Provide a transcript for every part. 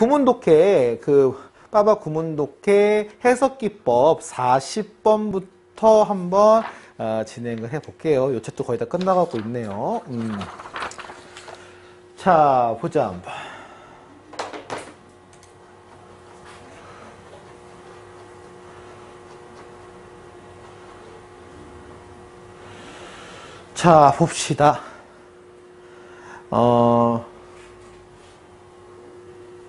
구문독해 그 빠바 구문독해 해석기법 40번부터 한번 어, 진행을 해볼게요. 요 책도 거의 다 끝나가고 있네요. 음. 자 보자 한번. 자 봅시다. 어.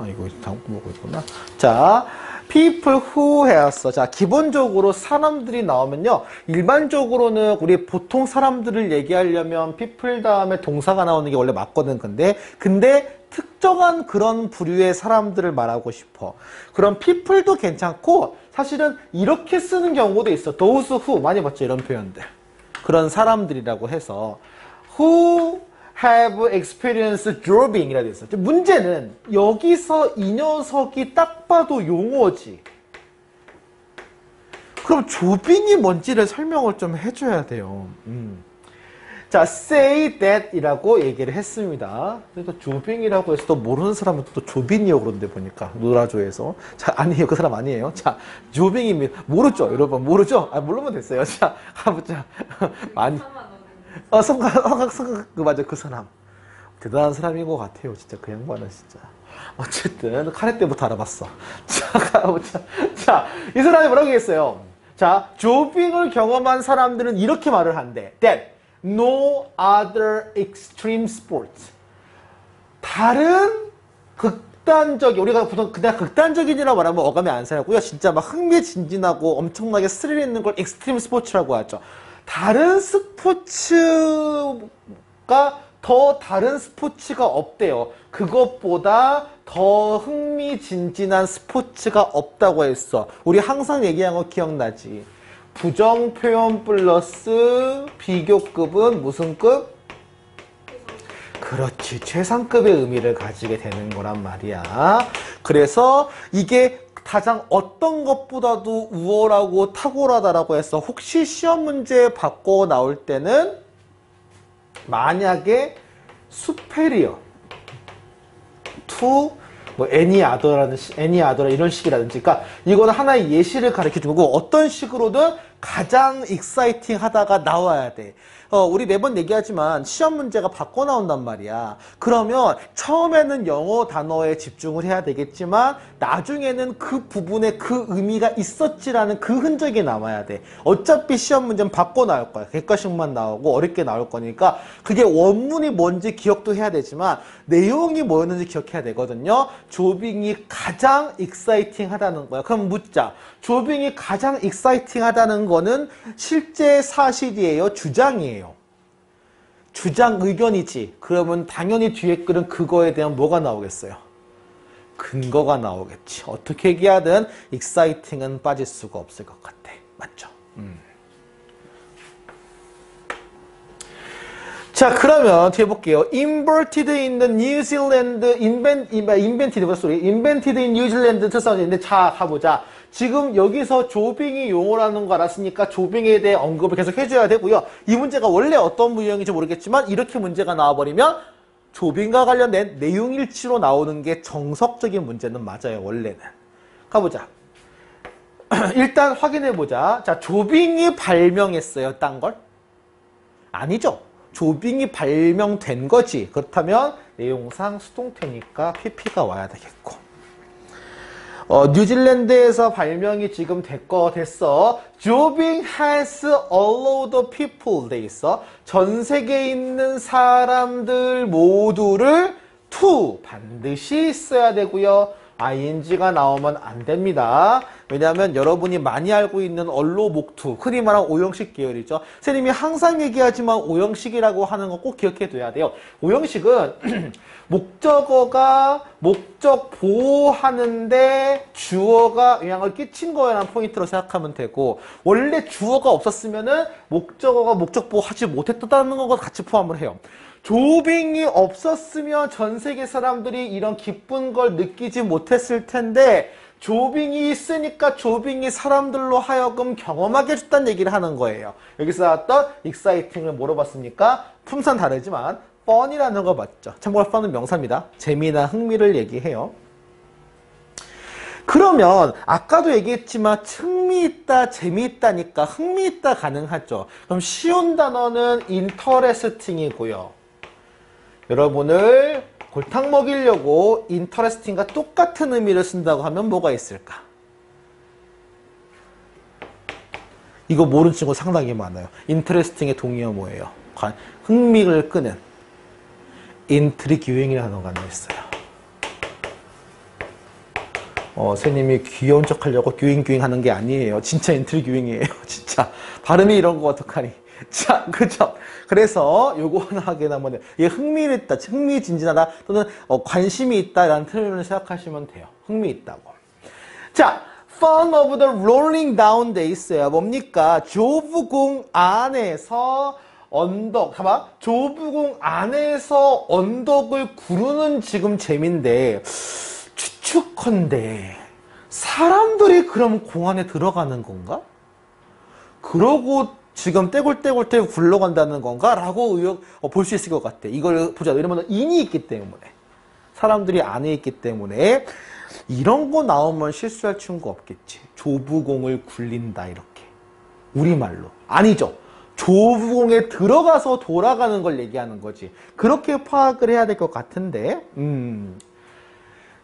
아, 이거 다음 보고 있구나. 자, people who 해왔어. 자, 기본적으로 사람들이 나오면요. 일반적으로는 우리 보통 사람들을 얘기하려면 people 다음에 동사가 나오는 게 원래 맞거든. 근데, 근데 특정한 그런 부류의 사람들을 말하고 싶어. 그럼 people도 괜찮고, 사실은 이렇게 쓰는 경우도 있어. those who. 많이 봤죠? 이런 표현들. 그런 사람들이라고 해서, who have experienced drawing이라 돼 있어. 문제는 여기서 이 녀석이 딱 봐도 용어지. 그럼 조빙이 뭔지를 설명을 좀 해줘야 돼요. 음. 자, say that 이라고 얘기를 했습니다. 그래서 조빙이라고 해서 또 모르는 사람은 또 조빈이요 그런데 보니까 노라조에서 자 아니에요 그 사람 아니에요. 자 조빙입니다. 모르죠 여러분 모르죠? 아 모르면 됐어요. 자 가보자 많이 어, 성각, 성각, 성각, 그, 맞아, 그 사람. 대단한 사람인 것 같아요, 진짜. 그 양반은 진짜. 어쨌든, 카레 때부터 알아봤어. 자, 가보자. 자, 이 사람이 뭐라고 했어요? 자, 조빙을 경험한 사람들은 이렇게 말을 한대. That no other extreme sports. 다른 극단적인, 우리가 보통 그냥 극단적인이라고 말하면 어감이 안 살고요. 진짜 막 흥미진진하고 엄청나게 스릴 있는 걸 extreme sports라고 하죠. 다른 스포츠가 더 다른 스포츠가 없대요. 그것보다 더 흥미진진한 스포츠가 없다고 했어. 우리 항상 얘기한 거 기억나지? 부정 표현 플러스 비교급은 무슨 급? 그렇지. 최상급의 의미를 가지게 되는 거란 말이야. 그래서 이게 가장 어떤 것보다도 우월하고 탁월하다라고 해서 혹시 시험 문제 바꿔 나올 때는 만약에 superior to 뭐 any other라는 any other라 이런 식이라든지 그러니까 이거는 하나의 예시를 가르쳐 주고 어떤 식으로든 가장 exciting하다가 나와야 돼. 어, 우리 매번 얘기하지만 시험 문제가 바꿔 나온단 말이야. 그러면 처음에는 영어 단어에 집중을 해야 되겠지만 나중에는 그 부분에 그 의미가 있었지라는 그 흔적이 남아야 돼. 어차피 시험 문제는 바꿔 나올 거야. 객관식만 나오고 어렵게 나올 거니까 그게 원문이 뭔지 기억도 해야 되지만 내용이 뭐였는지 기억해야 되거든요. zorbing이 가장 exciting하다는 거야. 그럼 묻자. zorbing이 가장 exciting하다는 거는 실제 사실이에요? 주장이에요? 주장 의견이지. 그러면 당연히 뒤에 글은 그거에 대한 뭐가 나오겠어요? 근거가 나오겠지. 어떻게 얘기하든 익사이팅은 빠질 수가 없을 것 같아. 맞죠? 음. 자 그러면 뒤에 볼게요. inverted in the New Zealand, invent, invented, sorry, invented in New Zealand 2000인데 자 가보자. 지금 여기서 조빙이 용어라는 거 알았으니까 조빙에 대해 언급을 계속 해줘야 되고요. 이 문제가 원래 어떤 유형인지 모르겠지만 이렇게 문제가 나와버리면 조빙과 관련된 내용 일치로 나오는 게 정석적인 문제는 맞아요. 원래는. 가보자. 일단 확인해보자. 자, 조빙이 발명했어요. 딴 걸? 아니죠. 조빙이 발명된 거지. 그렇다면 내용상 수동태니까 PP가 와야 되겠고. 어, 뉴질랜드에서 발명이 지금 됐거 됐어. Jobbing has allowed people 돼 있어. 전 세계에 있는 사람들 모두를 to 반드시 써야 되고요. ing가 나오면 안 됩니다. 왜냐하면 여러분이 많이 알고 있는 언로 목투, 흔히 말하는 오형식 계열이죠. 선생님이 항상 얘기하지만 오형식이라고 하는 거 꼭 기억해 둬야 돼요. 오형식은 목적어가 목적 보호하는데 주어가 영향을 끼친 거라는 포인트로 생각하면 되고 원래 주어가 없었으면은 목적어가 목적 보호하지 못했다는 것과 같이 포함을 해요. 조빙이 없었으면 전 세계 사람들이 이런 기쁜 걸 느끼지 못했을 텐데 조빙이 있으니까 조빙이 사람들로 하여금 경험하게 해줬다는 얘기를 하는 거예요. 여기서 나왔던 익사이팅을 물어봤습니까? 품산 다르지만 뻔이라는 거 맞죠? 참고로 뻔은 명사입니다. 재미나 흥미를 얘기해요. 그러면 아까도 얘기했지만 흥미있다, 재미있다니까 흥미있다 가능하죠. 그럼 쉬운 단어는 interesting이고요. 여러분을 골탕 먹이려고 interesting과 똑같은 의미를 쓴다고 하면 뭐가 있을까? 이거 모르는 친구 상당히 많아요. interesting의 동의어 뭐예요? 관- 흥미를 끄는 intriguing이라는 단어가 하나 있어요. 어, 선생님이 귀여운 척 하려고 귀잉귀잉 하는 게 아니에요. 진짜 intriguing이에요. 진짜. 발음이 이런 거 어떡하니. 자, 그죠? 그래서 요거 하나 하게 되면 이게 흥미를 있다, 흥미진진하다 또는 어, 관심이 있다라는 표현을 생각하시면 돼요. 흥미있다고. 자, fun of the rolling down 돼 있어요. 뭡니까? 조부궁 안에서 언덕, 봐봐. 조부궁 안에서 언덕을 구르는 지금 재미인데, 추측컨대 사람들이 그럼 공안에 들어가는 건가? 그러고 지금 떼굴떼굴떼굴 굴러간다는 건가? 라고 의혹 어, 볼수 있을 것 같아. 이걸 보자. 왜냐면 인이 있기 때문에. 사람들이 안에 있기 때문에 이런 거 나오면 실수할 친구 없겠지. 조부공을 굴린다 이렇게. 우리말로. 아니죠. 조부공에 들어가서 돌아가는 걸 얘기하는 거지. 그렇게 파악을 해야 될 것 같은데. 음.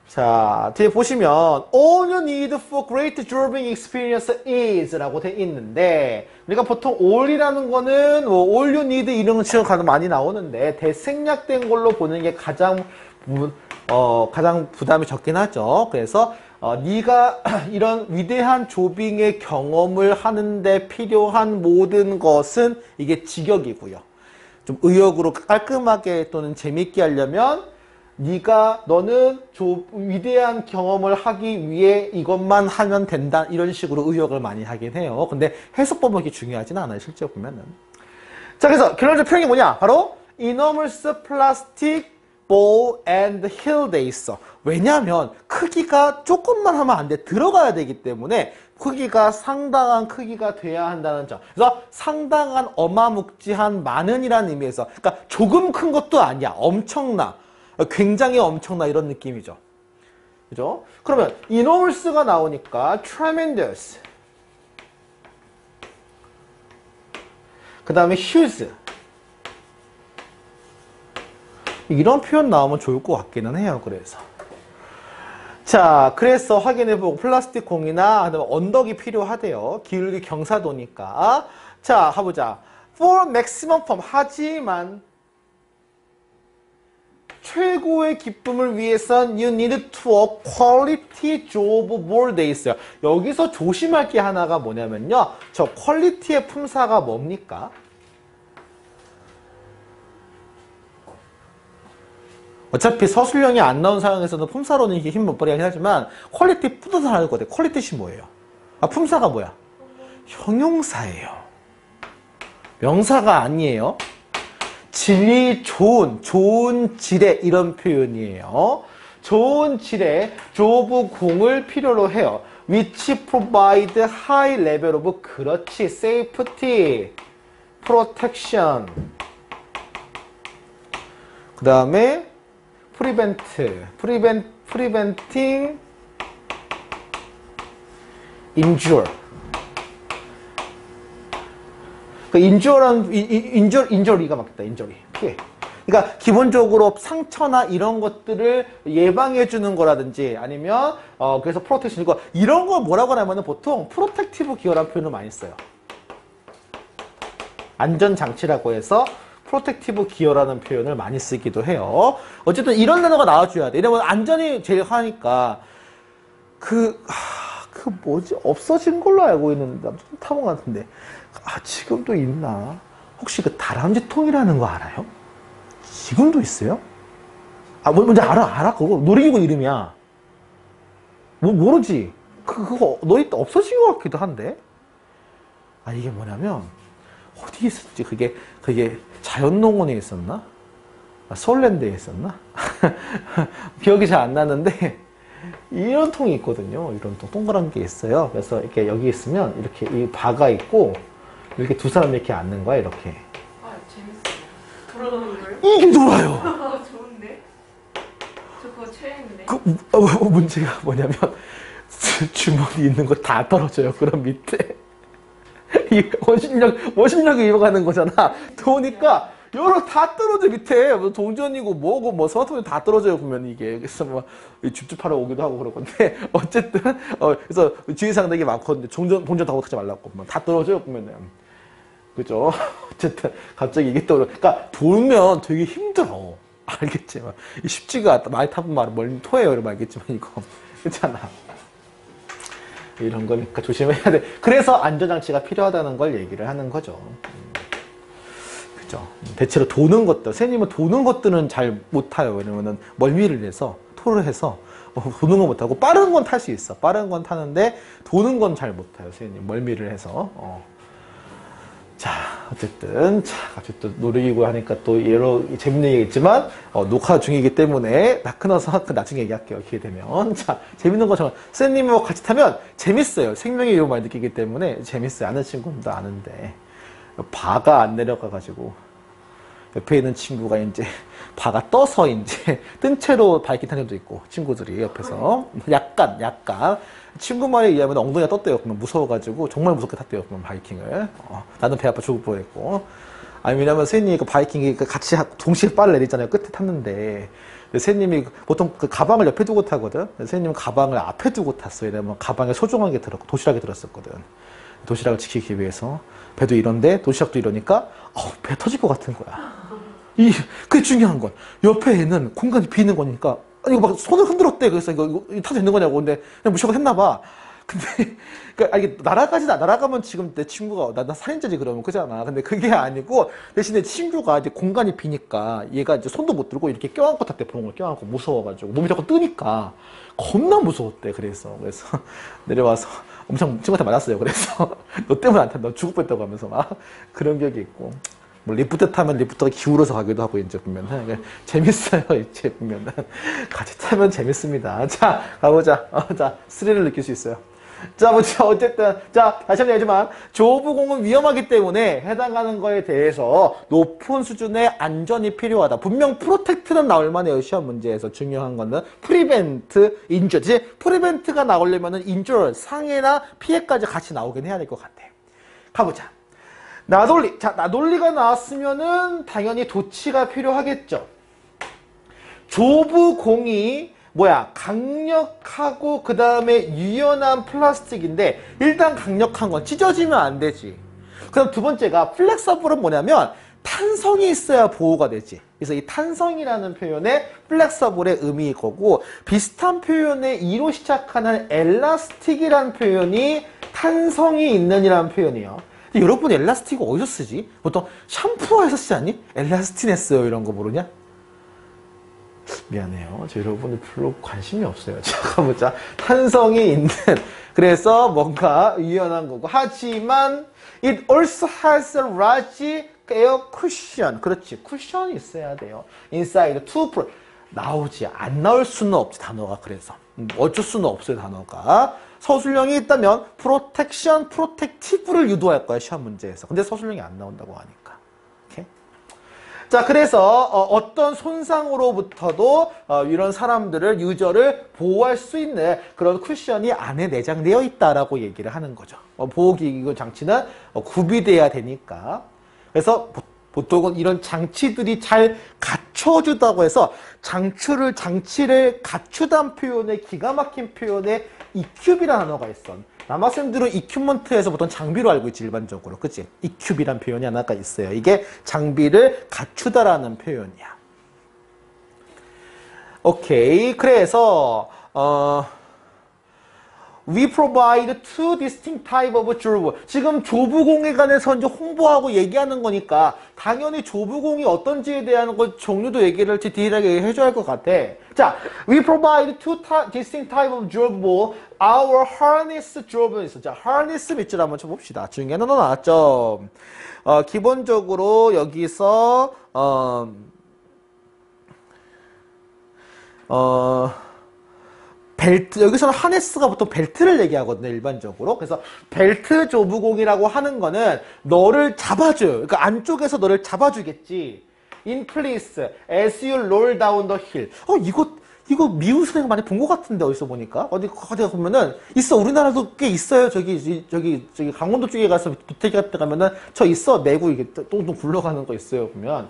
자, 뒤에 보시면 all you need for great driving experience is 라고 돼 있는데 우리가 보통 all이라는 거는 뭐 all you need 이런 식으로 많이 나오는데 대생략된 걸로 보는 게 가장 부, 어, 가장 부담이 적긴 하죠. 그래서 어, 네가 이런 위대한 조빙의 경험을 하는데 필요한 모든 것은 이게 직역이고요. 좀 의역으로 깔끔하게 또는 재밌게 하려면 네가 너는 조, 위대한 경험을 하기 위해 이것만 하면 된다 이런 식으로 의역을 많이 하긴 해요. 근데 해석법은 그렇게 중요하진 않아요. 실제 보면은. 자 그래서 결론적 표현이 뭐냐? 바로 enormous plastic ball and hill 돼 있어. 왜냐하면 크기가 조금만 하면 안 돼. 들어가야 되기 때문에 크기가 상당한 크기가 돼야 한다는 점. 그래서 상당한 어마묵지한 많은이라는 의미에서 그러니까 조금 큰 것도 아니야. 엄청나. 굉장히 엄청나 이런 느낌이죠. 그죠? 그러면 enormous가 나오니까 tremendous. 그 다음에 huge. 이런 표현 나오면 좋을 것 같기는 해요. 그래서. 자, 그래서 확인해보고 플라스틱 공이나 언덕이 필요하대요. 기울기 경사도니까. 자, 가보자. for maximum form. 하지만 최고의 기쁨을 위해선 you need to a quality job more 돼 있어요. 여기서 조심할 게 하나가 뭐냐면요. 저 퀄리티의 품사가 뭡니까? 어차피 서술형이 안 나온 상황에서는 품사로는 힘 못 버리긴 하지만 퀄리티 뿌듯한 하는 거대. 퀄리티시 뭐예요? 아 품사가 뭐야? 형용사예요. 명사가 아니에요. 질이 좋은, 좋은 질의 이런 표현이에요. 좋은 질의 조브 공을 필요로 해요. which provide high level of 그렇지, safety, protection. 그 다음에 prevent, prevent, preventing injure. 그 인조란 인조 인조리가 맞겠다. 인조리 피해. 그러니까 기본적으로 상처나 이런 것들을 예방해 주는 거라든지 아니면 어 그래서 protection 이거 이런 걸 뭐라고 하냐면은 보통 protective gear라는 표현을 많이 써요. 안전 장치라고 해서 protective gear라는 표현을 많이 쓰기도 해요. 어쨌든 이런 단어가 나와줘야 돼. 이러면 안전이 제일 하니까 그, 하, 그 뭐지? 없어진 걸로 알고 있는데, 탐험 같은데. 아, 지금도 있나? 혹시 그 다람쥐 통이라는 거 알아요? 지금도 있어요? 아, 뭐, 뭔지 알아, 알아? 그거 놀이기구 이름이야. 뭐, 모르지? 그, 그거, 너희 없어진 것 같기도 한데? 아, 이게 뭐냐면, 어디에 있었지? 그게, 그게 자연농원에 있었나? 아, 서울랜드에 있었나? 기억이 잘 안 나는데, 이런 통이 있거든요. 이런 통, 동그란 게 있어요. 그래서 이렇게 여기 있으면 이렇게 이 바가 있고, 이렇게 두 사람 이렇게 앉는 거야, 이렇게. 아 재밌어요. 돌아가는 거예요? 이게 놀아요! 아 좋은데? 저 그거 최애인데. 그, 어, 문제가 뭐냐면, 주, 주머니 있는 거 다 떨어져요. 그럼 밑에. 이 원심력, 원심력이 이어가는 거잖아. 보니까 여러 다 떨어져 밑에. 뭐 동전이고 뭐고 뭐 스마트폰 다 떨어져요 보면 이게. 그래서 뭐 줍줍하러 오기도 하고 그럴 건데 어쨌든 어 그래서 주의사항 되게 많거든요. 동전 동전 다 어떻게 말라고. 뭐다 떨어져요 보면은. 그죠? 어쨌든 갑자기 이게 떠오르 그러니까 돌면 되게 힘들어. 알겠지만. 쉽지가 않다. 많이 타본 말은 멀리 토해요 이러면 알겠지만 이거. 그렇잖아 이런 거니까 조심해야 돼 그래서 안전장치가 필요하다는 걸 얘기를 하는 거죠 그죠. 대체로 도는 것들, 선생님은 도는 것들은 잘 못 타요. 왜냐면은 멀미를 해서, 토를 해서, 어, 도는 건 못하고, 빠른 건 탈 수 있어. 빠른 건 타는데, 도는 건 잘 못 타요. 선생님. 멀미를 해서. 어. 자, 어쨌든, 자, 어쨌든 놀이기구 하니까 또 여러 재밌는 얘기겠지만, 어, 녹화 중이기 때문에, 나 끊어서 그 나중에 얘기할게요. 기회 되면. 자, 재밌는 것처럼, 선생님하고 같이 타면 재밌어요. 생명의 위협 많이 느끼기 때문에 재밌어요. 아는 친구도 아는데. 바가 안 내려가 가지고 옆에 있는 친구가 이제 바가 떠서 이제 뜬 채로 바이킹 탄 적도 있고 친구들이 옆에서 약간 약간 친구 말에 의하면 엉덩이가 떴대요. 그러면 무서워가지고 정말 무섭게 탔대요. 그러면 바이킹을 어, 나는 배 아파 죽을 뻔했고 아니 왜냐면 선생님이 그 바이킹이 그 같이 하- 동시에 빨을 내리잖아요. 끝에 탔는데 선생님이 보통 그 가방을 옆에 두고 타거든. 선생님은 가방을 앞에 두고 탔어요. 왜냐면 가방에 소중한 게 들었고 도시락이 들었었거든. 도시락을 지키기 위해서 배도 이런데 도시락도 이러니까 어, 배 터질 것 같은 거야. 이 그게 중요한 건 옆에 있는 공간이 비는 거니까 이거 막 손을 흔들었대. 그래서 이거, 이거, 이거 타도 되는 거냐고 근데 그냥 무시하고 했나 봐. 근데 아, 이게 날아가지 날아가면 지금 내 친구가 나, 나 살인자지 그러면 그잖아. 근데 그게 아니고 대신에 친구가 이제 공간이 비니까 얘가 이제 손도 못 들고 이렇게 껴안고 탔대 부엉을 껴안고 무서워가지고 몸이 자꾸 뜨니까 겁나 무서웠대. 그래서 그래서 내려와서 엄청 친구한테 맞았어요. 그래서 너 때문에 안 탄다. 너 죽을 뻔했다고 하면서 막 그런 기억이 있고. 뭐 리프트 타면 리프트가 기울어서 가기도 하고 이제 이게 재밌어요. 이제 보면은 같이 타면 재밌습니다. 자 가보자. 어, 자 스릴을 느낄 수 있어요. 자, 뭐, 자, 어쨌든, 자, 다시 한번 얘기하지만, zorb공은 위험하기 때문에 해당하는 거에 대해서 높은 수준의 안전이 필요하다. 분명 protect는 나올 만해요, 시험 문제에서. 중요한 거는 prevent, injury. 이제 prevent가 나오려면 은 injury, 상해나 피해까지 같이 나오긴 해야 될 것 같아. 가보자. Not only. 자, not only가 나왔으면은 당연히 도치가 필요하겠죠. zorb공이 뭐야 강력하고 그 다음에 유연한 플라스틱인데 일단 강력한 건 찢어지면 안 되지 그럼 두 번째가 flexible은 뭐냐면 탄성이 있어야 보호가 되지 그래서 이 탄성이라는 표현에 flexible의 의미일 거고 비슷한 표현의 e로 시작하는 elastic이라는 표현이 탄성이 있는 이라는 표현이에요 근데 여러분 엘라스틱 어디서 쓰지? 보통 샴푸에서 쓰지 않니? 엘라스틴 했어요 이런 거 모르냐? 미안해요. 저 여러분들 별로 관심이 없어요. 자, 가보자. 탄성이 있는. 그래서 뭔가 유연한 거고. 하지만, it also has a large air cushion. 그렇지. 쿠션이 있어야 돼요. inside to pro. 나오지. 안 나올 수는 없지, 단어가. 그래서. 음, 어쩔 수는 없어요, 단어가. 서술형이 있다면, protection, protective를 유도할 거야, 시험 문제에서. 근데 서술형이 안 나온다고 하니까. 자, 그래서 어, 떤 손상으로부터도 어, 이런 사람들을 유저를 보호할 수 있는 그런 쿠션이 안에 내장되어 있다라고 얘기를 하는 거죠. 어, 보호기기 장치는 어, 구비돼야 되니까. 그래서 보- 보통은 이런 장치들이 잘 갖춰주다고 해서 장치를 장치를 갖추다는 표현에 기가 막힌 표현에 이큐비라는 단어가 있어. 남학생들은 이큐먼트에서 보통 장비로 알고 있지 일반적으로 그치? 이큐비란 표현이 하나가 있어요 이게 장비를 갖추다라는 표현이야 오케이 그래서 어 We provide two distinct type of job. 지금 조부공에 관해서 이제 홍보하고 얘기하는 거니까 당연히 조부공이 어떤지에 대한 것 종류도 얘기를 디테일하게 해줘야 할 것 같아. 자, we provide two distinct type of job. Our harness job은 있어. 자, harness 밑줄 한번 쳐봅시다. 중에는 하나 나왔죠. 어, 기본적으로 여기서 어, 어. 벨트 여기서는 하네스가 보통 벨트를 얘기하거든요 일반적으로. 그래서 벨트 조부공이라고 하는 거는 너를 잡아줘요 그러니까 안쪽에서 너를 잡아주겠지. In place as you roll down the hill. 어 이거 이거 미국 선생 많이 본 것 같은데 어디서 보니까? 어디 어디 보면은 있어. 우리나라도 꽤 있어요. 저기 이- 저기 저기 강원도 쪽에 가서 부택 같은 데 가면은 저 있어. 내구 이게 똥똥 굴러가는 거 있어요 보면.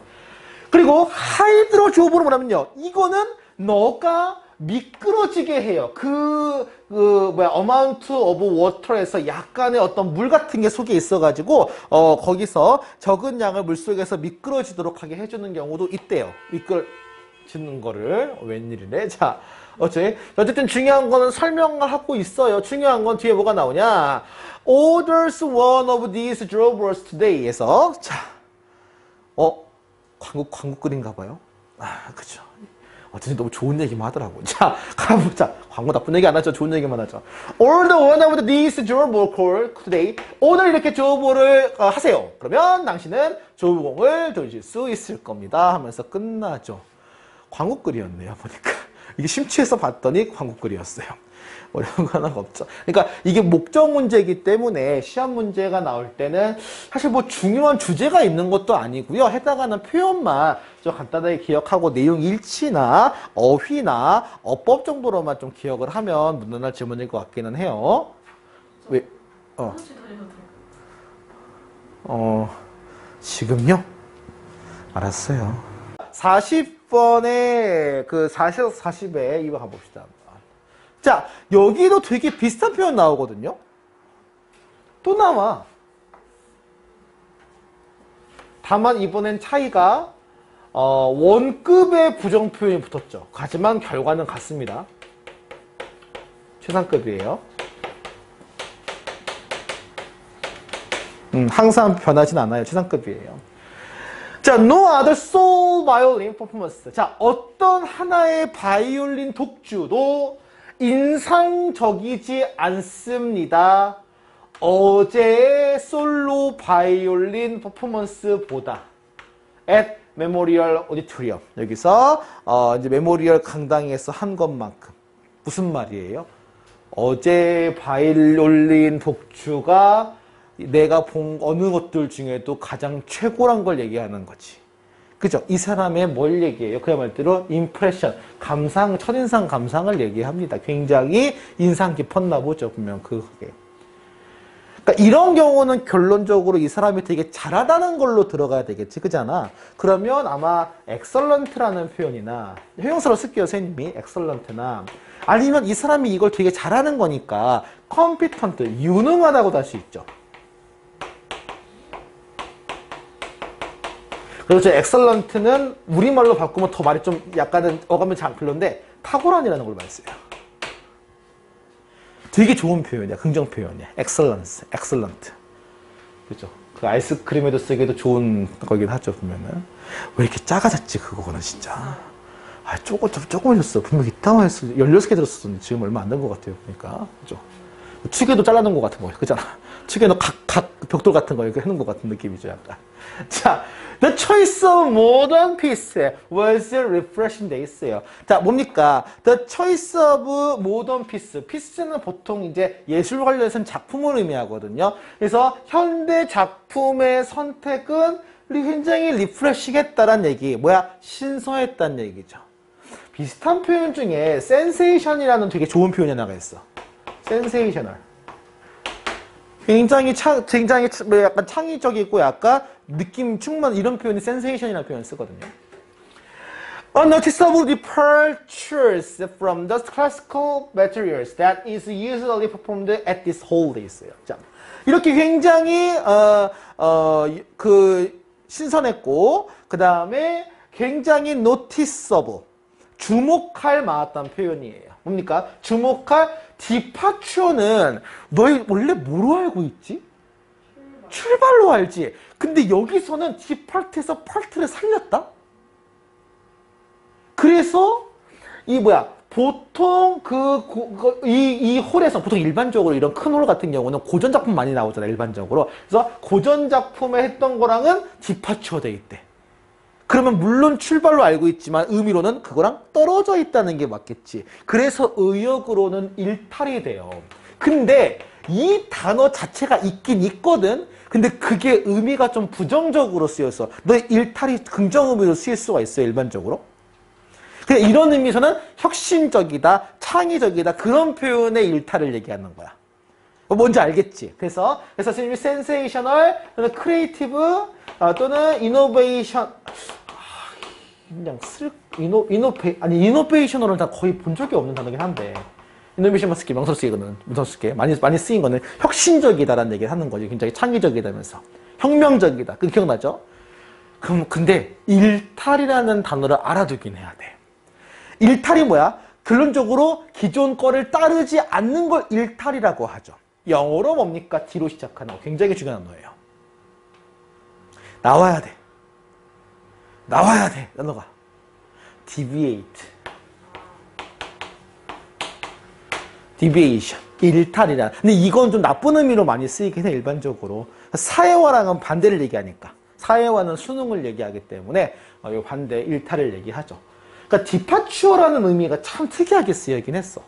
그리고 hydro zorb으로 뭐냐면요. 이거는 너가 미끄러지게 해요. 그, 그 뭐야 amount of water에서 약간의 어떤 물 같은 게 속에 있어가지고 어 거기서 적은 양을 물 속에서 미끄러지도록 하게 해주는 경우도 있대요. 미끄러지는 거를 웬일이래? 자 어째? 어쨌든 중요한 거는 설명을 하고 있어요. 중요한 건 뒤에 뭐가 나오냐? Order one of these zorbs today에서 자 어 광고 광고 끓인가 봐요? 아 그죠 어쨌든 너무 좋은 얘기만 하더라고. 자 가보자. 광고 나쁜 얘기 안 하죠? 좋은 얘기만 하죠. Order one of these drovers today. 오늘 이렇게 조보를 어, 하세요. 그러면 당신은 조보공을 돌릴 수 있을 겁니다. 하면서 끝나죠. 광고글이었네요 보니까. 이게 심취해서 봤더니 광고글이었어요 어려운 거 하나가 없죠 그러니까 이게 목적 문제이기 때문에 시험 문제가 나올 때는 사실 뭐 중요한 주제가 있는 것도 아니고요 해당하는 표현만 좀 간단하게 기억하고 내용 일치나 어휘나 어법 정도로만 좀 기억을 하면 무난할 질문일 것 같기는 해요 왜? 어. 어, 지금요? 알았어요. 40번에 그 40, 40에 이거 가봅시다. 자, 여기도 되게 비슷한 표현 나오거든요. 또 나와. 다만 이번엔 차이가 어, 원급의 부정 표현이 붙었죠. 하지만 결과는 같습니다. 최상급이에요. 음, 항상 변하진 않아요. 최상급이에요. 자, no other sole violin performance. 자, 어떤 하나의 바이올린 독주도 인상적이지 않습니다. 어제의 솔로 바이올린 퍼포먼스보다 at Memorial Auditorium 여기서 어, 이제 Memorial 강당에서 한 것만큼 무슨 말이에요? 어제 바이올린 독주가 내가 본 어느 것들 중에도 가장 최고란 걸 얘기하는 거지. 그죠? 이 사람의 뭘 얘기해요? 그야말로 impression, 감상, 첫인상 감상을 얘기합니다. 굉장히 인상 깊었나 보죠. 보면 그게. 그러니까 이런 경우는 결론적으로 이 사람이 되게 잘하다는 걸로 들어가야 되겠지. 그잖아. 그러면 아마 excellent라는 표현이나 형용사로 쓸게요, 선생님이. excellent나 아니면 이 사람이 이걸 되게 잘하는 거니까 competent, 유능하다고도 할 수 있죠. 그래서 저 excellent는 우리말로 바꾸면 더 말이 좀 약간은 어감이 잘 별론데 탁월한이라는 걸 많이 써요. 되게 좋은 표현이야. 긍정 표현이야. excellence, excellent. 그죠? 그 아이스크림에도 쓰기도 좋은 거긴 하죠, 보면은. 왜 이렇게 작아졌지, 그거는 진짜. 아, 조금, 좀 조금해졌어. 분명히 이따만 했어. 16개 들었었는데 지금 얼마 안 된 것 같아요, 보니까. 그죠? 축에도 잘라놓은 것 같은 거, 그잖아. 축에는 각, 각 벽돌 같은 거 이렇게 해놓은 것 같은 느낌이죠, 약간. 자, the choice of modern piece was refreshing 돼 있어요. 자, 뭡니까? the choice of modern piece. piece는 보통 이제 예술 관련해서는 작품을 의미하거든요. 그래서 현대 작품의 선택은 굉장히 리프레싱했다란 얘기. 뭐야? 신선했다는 얘기죠. 비슷한 표현 중에 sensation이라는 되게 좋은 표현이 하나가 있어. sensational. 굉장히 창, 굉장히 차- 뭐 약간 창의적이고 약간 느낌 충만 이런 표현이 sensation이라는 표현을 쓰거든요. Unnoticeable departures from the classical materials that is usually performed at this hall 돼 있어요. 자, 이렇게 굉장히 어, 어, 그 신선했고 그 다음에 굉장히 noticeable 주목할 만한 표현이에요. 뭡니까? 주목할 디파츄어는 너희 원래 뭐로 알고 있지? 출발로 알지. 근데 여기서는 디파트에서 파트를 살렸다? 그래서 이 뭐야 보통 그이이 홀에서 보통 일반적으로 이런 큰 홀 같은 경우는 고전 작품 많이 나오잖아 일반적으로 그래서 고전 작품에 했던 거랑은 디파처 돼 있대 그러면 물론 출발로 알고 있지만 의미로는 그거랑 떨어져 있다는 게 맞겠지. 그래서 의역으로는 일탈이 돼요. 근데 이 단어 자체가 있긴 있거든. 근데 그게 의미가 좀 부정적으로 쓰여서 너 일탈이 긍정 의미로 쓰일 수가 있어요 일반적으로? 그냥 이런 의미에서는 혁신적이다, 창의적이다 그런 표현의 일탈을 얘기하는 거야. 뭐 뭔지 알겠지? 그래서 그래서 선생님이 sensational 또는 creative 아, 또는 innovation 아, 그냥 쓸 이노 이노페 아니 이노베이션으로는 다 거의 본 적이 없는 단어긴 한데 이노베이션 쓰기 명사 쓰기거든 문서 쓰기 많이 많이 쓰인 거는 혁신적이다라는 얘기를 하는 거지 굉장히 창의적이다면서 혁명적이다 그 기억나죠? 그럼 근데 일탈이라는 단어를 알아두긴 해야 돼. 일탈이 뭐야? 결론적으로 기존 거를 따르지 않는 걸 일탈이라고 하죠. 영어로 뭡니까? D로 시작하는 거. 굉장히 중요한 단어예요. 나와야 돼. 나와야 돼. 단어가. deviate. deviation. 일탈이라. 근데 이건 좀 나쁜 의미로 많이 쓰이긴 해, 일반적으로. 사회화랑은 반대를 얘기하니까. 사회화는 수능을 얘기하기 때문에 어, 이 반대 일탈을 얘기하죠. 그러니까 디파추어라는 의미가 참 특이하게 쓰여긴 했어.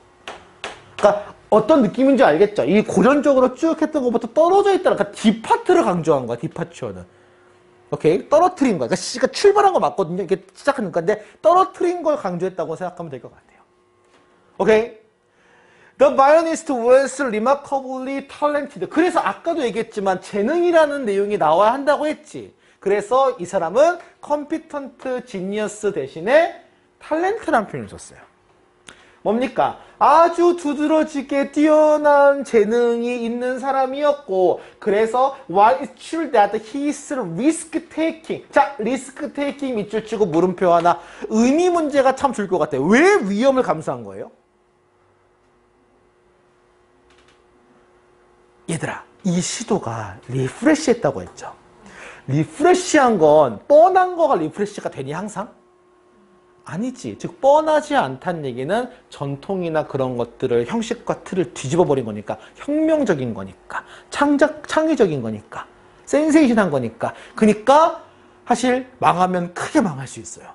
그러니까 어떤 느낌인지 알겠죠? 이 고전적으로 쭉 했던 것부터 떨어져 있다는 그러니까 디파트를 강조한 거야, 디파추어는. 오케이? 떨어뜨린 거야. 그러니까 씨가 출발한 거 맞거든요. 이게 시작하는 건데 떨어뜨린 걸 강조했다고 생각하면 될 것 같아요. 오케이? The violinist was remarkably talented. 그래서 아까도 얘기했지만 재능이라는 내용이 나와야 한다고 했지. 그래서 이 사람은 competent genius 대신에 탤런트라는 표현을 썼어요. 뭡니까? 아주 두드러지게 뛰어난 재능이 있는 사람이었고 그래서 while it's true that he's risk taking 자 risk taking 밑줄 치고 물음표 하나 의미 문제가 참 줄 것 같아요. 왜 위험을 감수한 거예요? 얘들아 이 시도가 refresh 했다고 했죠. refresh 한 건 뻔한 거가 refresh가 되니 항상? 아니지. 즉 뻔하지 않다는 얘기는 전통이나 그런 것들을 형식과 틀을 뒤집어 버린 거니까 혁명적인 거니까 창작 창의적인 거니까 센세이션한 거니까 그러니까 사실 망하면 크게 망할 수 있어요.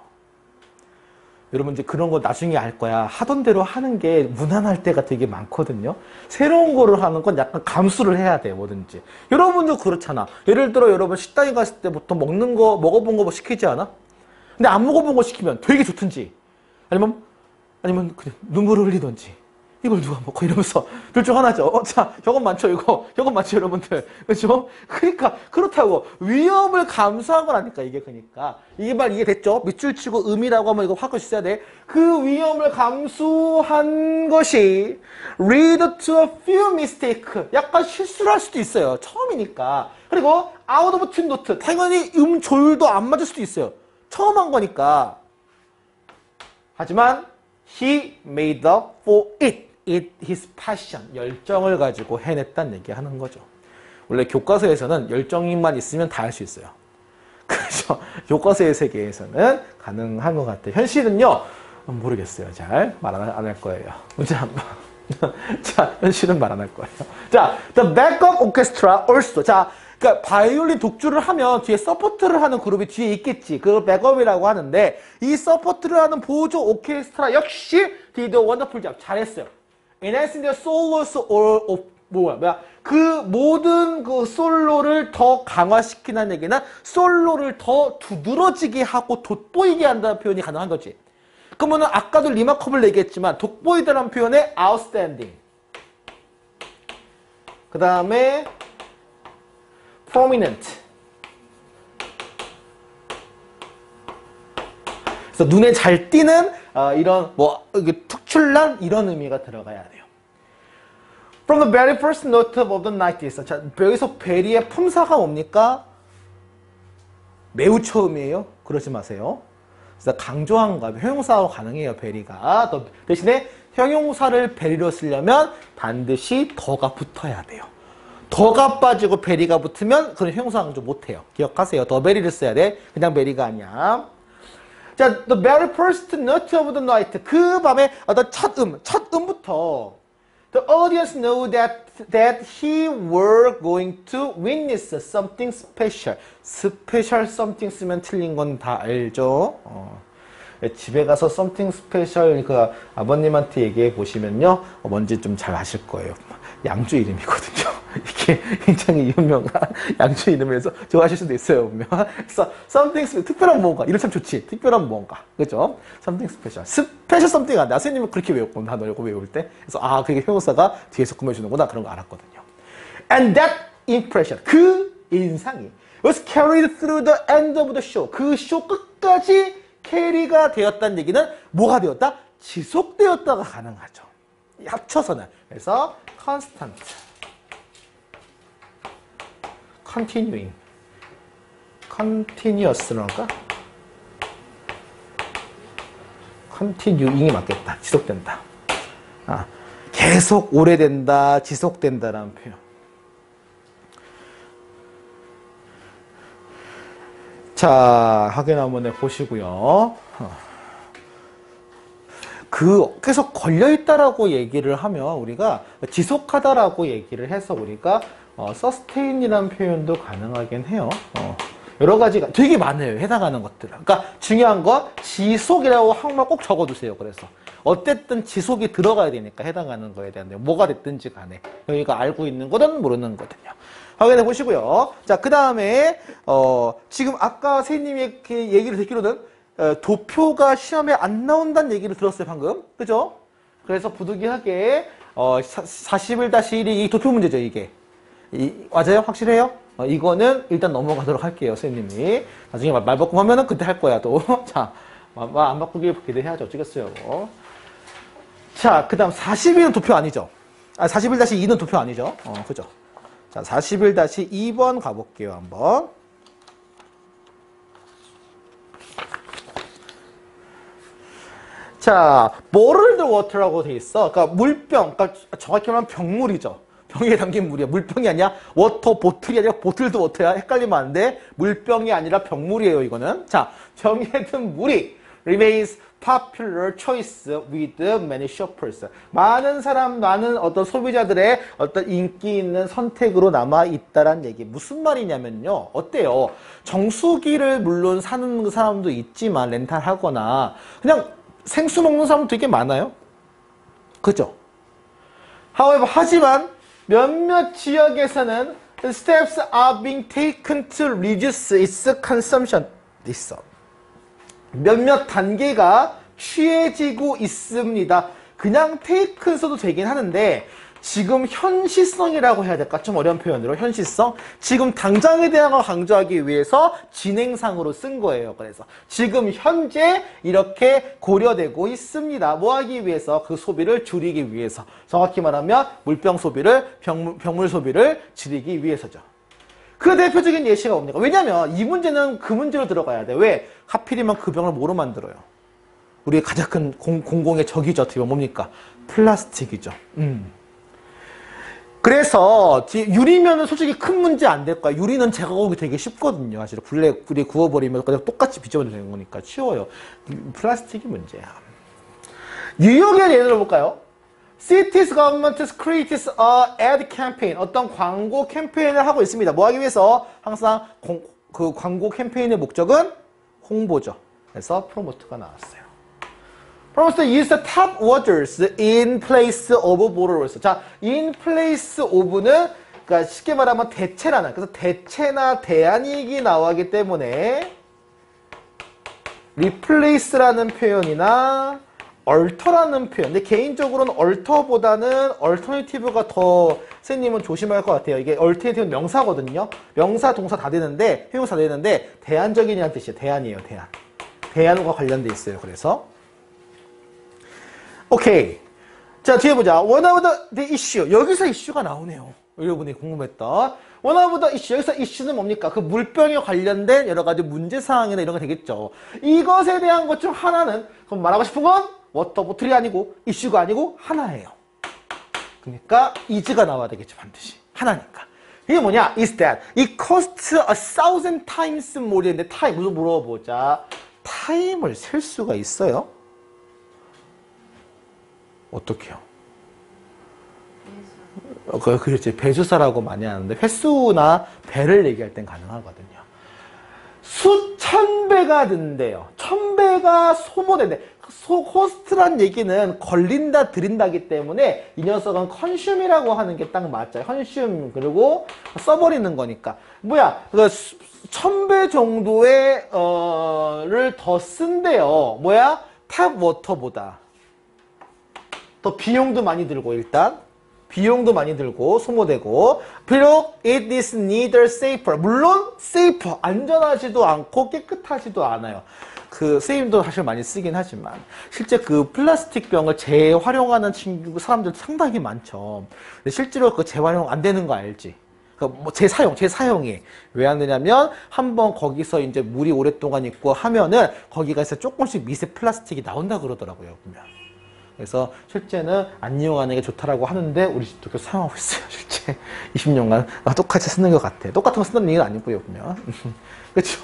여러분 이제 그런 거 나중에 알 거야. 하던 대로 하는 게 무난할 때가 되게 많거든요. 새로운 거를 하는 건 약간 감수를 해야 돼, 뭐든지. 여러분도 그렇잖아. 예를 들어 여러분 식당에 갔을 때부터 먹는 거, 먹어본 거 뭐 시키지 않아? 근데 안 먹어본 거 시키면 되게 좋든지. 아니면, 아니면 그냥 눈물을 흘리던지. 이걸 누가 먹고 이러면서 둘 중 하나죠. 어, 자, 저건 많죠, 이거. 저건 많죠, 여러분들. 그렇죠? 그러니까 그렇다고 위험을 감수한 거라니까 이게 그러니까 이게 말 이게 됐죠? 밑줄 치고 의미라고 하면 이거 확고 있어야 돼. 그 위험을 감수한 것이 lead to a few mistake. 약간 실수를 할 수도 있어요. 처음이니까. 그리고 out of tune note. 당연히 음 조율도 안 맞을 수도 있어요. 처음 한 거니까. 하지만 he made up for it. it his passion. 열정을 가지고 해냈다는 얘기 하는 거죠. 원래 교과서에서는 열정만 있으면 다 할 수 있어요. 그래서 교과서의 세계에서는 가능한 것 같아요. 현실은요, 모르겠어요. 잘 말 안 할 거예요. 문제 한 번. 자, 현실은 말 안 할 거예요. 자, the backup orchestra also. 자, 그러니까 바이올린 독주를 하면 뒤에 support를 하는 그룹이 뒤에 있겠지. 그걸 백업이라고 하는데 이 support를 하는 보조 오케스트라 역시 did a wonderful. 잘했어요. enhancing the solos or of 뭐야, 뭐야. 그 모든 그 솔로를 더 강화시키는 얘기는 솔로를 더 두드러지게 하고 돋보이게 한다는 표현이 가능한 거지. 그러면은 아까도 remarkable 얘기했지만 돋보이다라는 표현에 outstanding. 그 다음에 prominent. 그래서 눈에 잘 띄는 어, 이런 뭐 특출난 이런 의미가 들어가야 돼요. From the very first note of the night 있어. 자, 여기서 very의 품사가 뭡니까? 매우 처음이에요. 그러지 마세요. 그래서 강조한 거 형용사가 가능해요. very가. the- 대신에 형용사를 very로 쓰려면 반드시 the가 붙어야 돼요. the가 빠지고 very가 붙으면 그런 형용사 강조 못해요. 기억하세요. the very를 써야 돼. 그냥 very가 아니야. 자, the very first note of the night. 그 밤에 어떤 첫 음, 첫 음부터 the audience know that that he were going to witness something special. special something 쓰면 틀린 건 다 알죠. 어. 집에 가서 something special 그 아버님한테 얘기해 보시면요, 어, 뭔지 좀 잘 아실 거예요. 양주 이름이거든요. 이게 굉장히 유명한 양주 이름에서 좋아하실 수도 있어요. 그래서 something special, 특별한 뭔가. 이름 참 좋지. 특별한 뭔가. 그죠? something special. special something 안 돼. 선생님은 그렇게 외웠거든, 단어를 외울 때. 그래서 아, 그게 형용사가 뒤에서 꾸며주는구나. 그런 거 알았거든요. And that impression. 그 인상이 was carried through the end of the show. 그 쇼 끝까지 캐리가 되었다는 얘기는 뭐가 되었다? 지속되었다가 가능하죠. 합쳐서는. 그래서 constant. continuing. continuous랄까? continuing이 맞겠다. 지속된다. 아, 계속 오래된다, 지속된다라는 표현. 자, 확인 한번 해보시고요. 어. 그 계속 걸려 있다라고 얘기를 하면 우리가 지속하다라고 얘기를 해서 우리가 어, sustain이라는 표현도 가능하긴 해요. 어, 여러 가지가 되게 많아요. 해당하는 것들. 그러니까 중요한 건 지속이라고 한말 꼭 적어두세요. 그래서 어쨌든 지속이 들어가야 되니까 해당하는 거에 대한 내용. 뭐가 됐든지 간에 여기가 알고 있는 거든 모르는 거든요. 확인해 보시고요. 자, 그 다음에 어, 지금 아까 선생님이 얘기를 듣기로는 어, 도표가 시험에 안 나온다는 얘기를 들었어요, 방금. 그죠? 그래서 부득이하게 어, 41-1이 이 도표 문제죠, 이게. 이, 맞아요? 확실해요? 어, 이거는 일단 넘어가도록 할게요, 선생님이. 나중에 말, 말 바꿈 하면은 그때 할 거야, 또. 자, 말안 바꾸길 기대해야죠. 어쩌겠어요. 자, 그 다음 41은 도표 아니죠? 아, 41-2는 도표 아니죠? 어, 그죠? 자, 41-2번 가볼게요, 한번. 자, boiled water라고 돼 있어. 그러니까 물병, 그러니까 정확히 말하면 병물이죠. 병에 담긴 물이야. 물병이 아니야. water bottle이 아니라 bottled water야. 헷갈리면 안 돼. 물병이 아니라 병물이에요, 이거는. 자, 병에 든 물이 remains popular choice with many shoppers. 많은 사람, 많은 어떤 소비자들의 어떤 인기 있는 선택으로 남아 있다란 얘기. 무슨 말이냐면요. 어때요? 정수기를 물론 사는 사람도 있지만 렌탈하거나 그냥 생수 먹는 사람 되게 많아요. 그죠? However, 하지만 몇몇 지역에서는 steps are being taken to reduce its consumption. 있어. 몇몇 단계가 취해지고 있습니다. 그냥 테이큰 써도 되긴 하는데 지금 현시성이라고 해야 될까? 좀 어려운 표현으로 현시성. 지금 당장에 대한 걸 강조하기 위해서 진행상으로 쓴 거예요. 그래서 지금 현재 이렇게 고려되고 있습니다. 뭐 하기 위해서? 그 소비를 줄이기 위해서. 정확히 말하면 물병 소비를 병물, 병물 소비를 줄이기 위해서죠. 그 대표적인 예시가 뭡니까? 왜냐면 이 문제는 그 문제로 들어가야 돼. 왜? 하필이면 그 병을 뭐로 만들어요? 우리의 가장 큰 공, 공공의 적이죠. 어떻게 보면 뭡니까? 플라스틱이죠. 음. 그래서 뒤- 유리면은 솔직히 큰 문제 안 될 거야. 유리는 제거하기 되게 쉽거든요. 사실 블랙 불이 구워버리면 그냥 똑같이 비춰면 되는 거니까 쉬워요. 플라스틱이 문제야. 뉴욕의 예를 볼까요? Cities government creates a ad campaign. 어떤 광고 캠페인을 하고 있습니다. 뭐 하기 위해서? 항상 공- 그 광고 캠페인의 목적은 홍보죠. 그래서 프로모트가 나왔어요. Promise to use the top waters in place of borrowers. 자, in place of는 그러니까 쉽게 말하면 대체라는 그래서 대체나 대안이익이 나오기 때문에 replace라는 표현이나 alter라는 표현. 근데 개인적으로는 alter보다는 alternative가 더 선생님은 조심할 것 같아요. 이게 는 명사거든요. 명사, 동사 다 되는데 형용사 다 되는데 대안적인이라는 뜻이에요. 대안이에요. 대안. 대안과 관련돼 있어요. 그래서 오케이. 자, 뒤에 보자. One of the, issue. 여기서 이슈가 나오네요. 여러분이 궁금했던. One of the issue. 여기서 이슈는 뭡니까? 그 물병에 관련된 여러 가지 문제사항이나 이런 거 되겠죠. 이것에 대한 것 중 하나는, 그럼 말하고 싶은 건 water bottle이 아니고, 이슈가 아니고, 하나예요. 그러니까, is가 나와야 되겠죠, 반드시. 하나니까. 이게 뭐냐? is that it costs a thousand times more인데, time, 무슨 물어보자. time을 셀 수가 있어요? 어떻게요? 어, 그, 그렇지. 배수사라고 많이 하는데, 횟수나 배를 얘기할 땐 가능하거든요. 수천 배가 든대요. 천 배가 소모된대. 소, cost란 얘기는 걸린다 드린다기 때문에 이 녀석은 consume이라고 하는 게 딱 맞죠. consume 그리고 써버리는 거니까 뭐야 그 수- 천배 정도의 어를 더 쓴대요. 뭐야 tap water보다 더 비용도 많이 들고 일단 비용도 많이 들고 소모되고 비록 it is neither safer 물론 safer 안전하지도 않고 깨끗하지도 않아요. 그 세임도 사실 많이 쓰긴 하지만 실제 그 플라스틱 병을 재활용하는 친구 사람들 상당히 많죠. 근데 실제로 그 재활용 안 되는 거 알지? 그뭐 재사용, 재사용이 왜안 되냐면 한 번 거기서 이제 물이 오랫동안 있고 하면은 거기가 있어 조금씩 미세 플라스틱이 나온다 그러더라고요 보면. 그래서 실제는 안 이용하는 게 좋다라고 하는데 우리 집도 계속 사용하고 있어요 실제 20년간 아, 똑같이 쓰는 것 같아 똑같은 거 쓰는 얘기는 아니고요 보면 그렇죠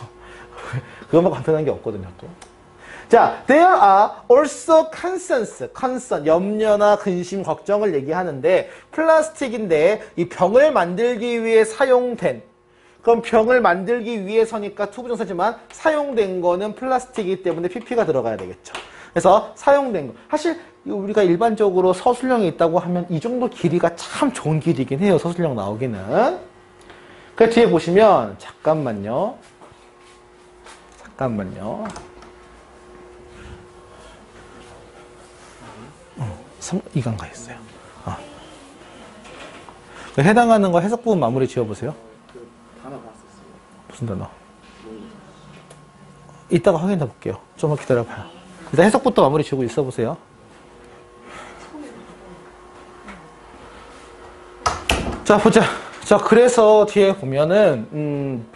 그것만 간단한 게 없거든요 또. 자, there are also concerns, concern, 염려나 근심, 걱정을 얘기하는데 플라스틱인데 이 병을 만들기 위해 사용된 그럼 병을 만들기 위해서니까 투부정사지만 사용된 거는 플라스틱이기 때문에 PP가 들어가야 되겠죠. 그래서 사용된 거. 사실 우리가 일반적으로 서술형이 있다고 하면 이 정도 길이가 참 좋은 길이긴 해요. 서술형 나오기는. 그 뒤에 보시면 잠깐만요. 잠깐만요. 삼- 이간가 있어요. 아. 그 해당하는 거 해석 부분 마무리 지어보세요. 무슨 단어? 이따가 확인해 볼게요. 좀만 기다려봐요. 일단 해석부터 마무리 지고 있어 보세요. 자, 보자. 자, 그래서 뒤에 보면은, 음,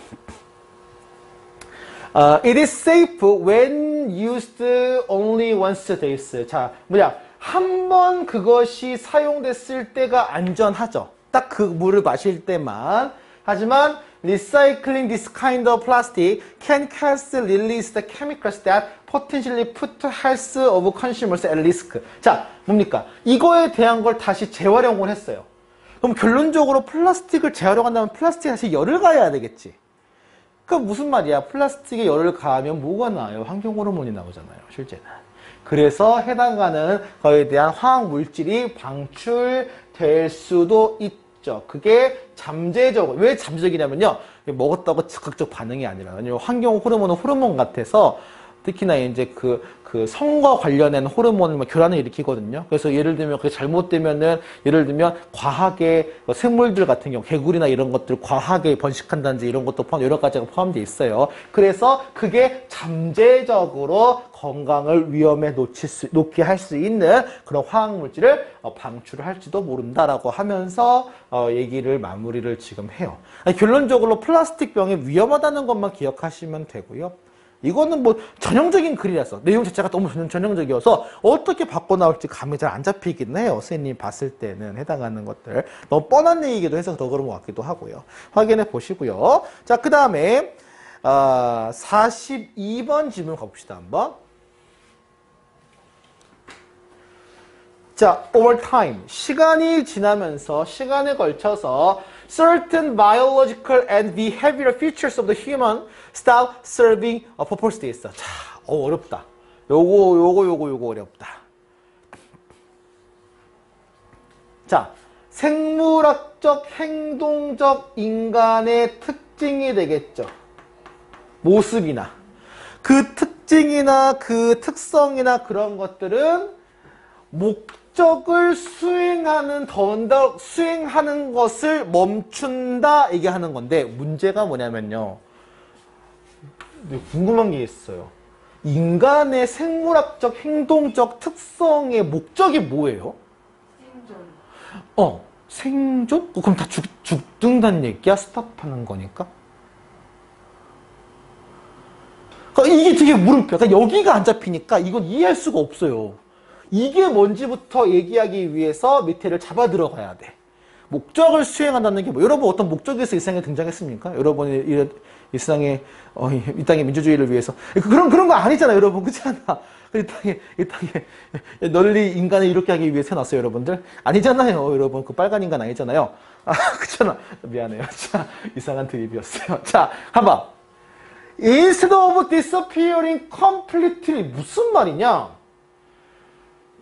아, it is safe when used only once a day. 자, 뭐냐. 한 번 그것이 사용됐을 때가 안전하죠. 딱 그 물을 마실 때만. 하지만 recycling this kind of plastic can cause release the chemicals that potentially put health of consumers at risk. 자, 뭡니까? 이거에 대한 걸 다시 재활용을 했어요. 그럼 결론적으로 플라스틱을 재활용한다면 플라스틱에 다시 열을 가해야 되겠지. 그 무슨 말이야? 플라스틱에 열을 가하면 뭐가 나와요? 환경 호르몬이 나오잖아요. 실제는. 그래서 해당하는 거에 대한 화학 물질이 방출될 수도 있죠. 그게 잠재적. 왜 잠재적이냐면요. 먹었다고 즉각적 반응이 아니라 환경 호르몬은 호르몬 같아서 특히나 이제 그, 그 성과 관련된 호르몬을 막 교란을 일으키거든요. 그래서 예를 들면 그게 잘못되면은 예를 들면 과하게 뭐 생물들 같은 경우 개구리나 이런 것들 과하게 번식한다든지 이런 것도 포함 여러 가지가 포함되어 있어요. 그래서 그게 잠재적으로 건강을 위험에 놓칠 수, 놓게 할 수 있는 그런 화학 물질을 어, 방출을 할지도 모른다라고 하면서 어, 얘기를 마무리를 지금 해요. 아니, 결론적으로 플라스틱 병이 위험하다는 것만 기억하시면 되고요. 이거는 뭐 전형적인 글이라서 내용 자체가 너무 전- 전형적이어서 어떻게 바꿔 나올지 감이 잘 안 잡히긴 해요. 선생님이 봤을 때는 해당하는 것들 너무 뻔한 얘기기도 해서 더 그런 것 같기도 하고요. 확인해 보시고요. 자, 그 다음에 어, 42번 질문 가봅시다 한번. 자, over time. 시간이 지나면서, 시간에 걸쳐서 certain biological and behavioral features of the human stop serving a purpose 돼 있어. 자, 어, 어렵다. 요거, 요거, 요거, 요거 어렵다. 자, 생물학적, 행동적 인간의 특징이 되겠죠. 모습이나. 그 특징이나 그 특성이나 그런 것들은 목적을 수행하는 더더 수행하는 것을 멈춘다 얘기하는 건데 문제가 뭐냐면요. 궁금한 게 있어요. 인간의 생물학적 행동적 특성의 목적이 뭐예요? 생존. 어, 생존? 어, 그럼 다 죽, 죽든다는 얘기야? 스탑하는 거니까? 그러니까 이게 되게 물음표. 그러니까 여기가 안 잡히니까 이건 이해할 수가 없어요. 이게 뭔지부터 얘기하기 위해서 밑에를 잡아 들어가야 돼. 목적을 수행한다는 게 뭐, 여러분 어떤 목적에서 이 세상에 등장했습니까? 여러분이 이, 이 세상에, 어, 이, 이 땅의 민주주의를 위해서. 그런, 그런 거 아니잖아, 여러분. 그렇지 않아? 이 땅에, 이 땅에, 널리 인간을 이렇게 하기 위해 태어났어요, 여러분들? 아니잖아요, 여러분. 그 빨간 인간 아니잖아요. 아, 그렇잖아. 미안해요. 자, 이상한 드립이었어요. 자, 한번. Instead of disappearing completely. 무슨 말이냐?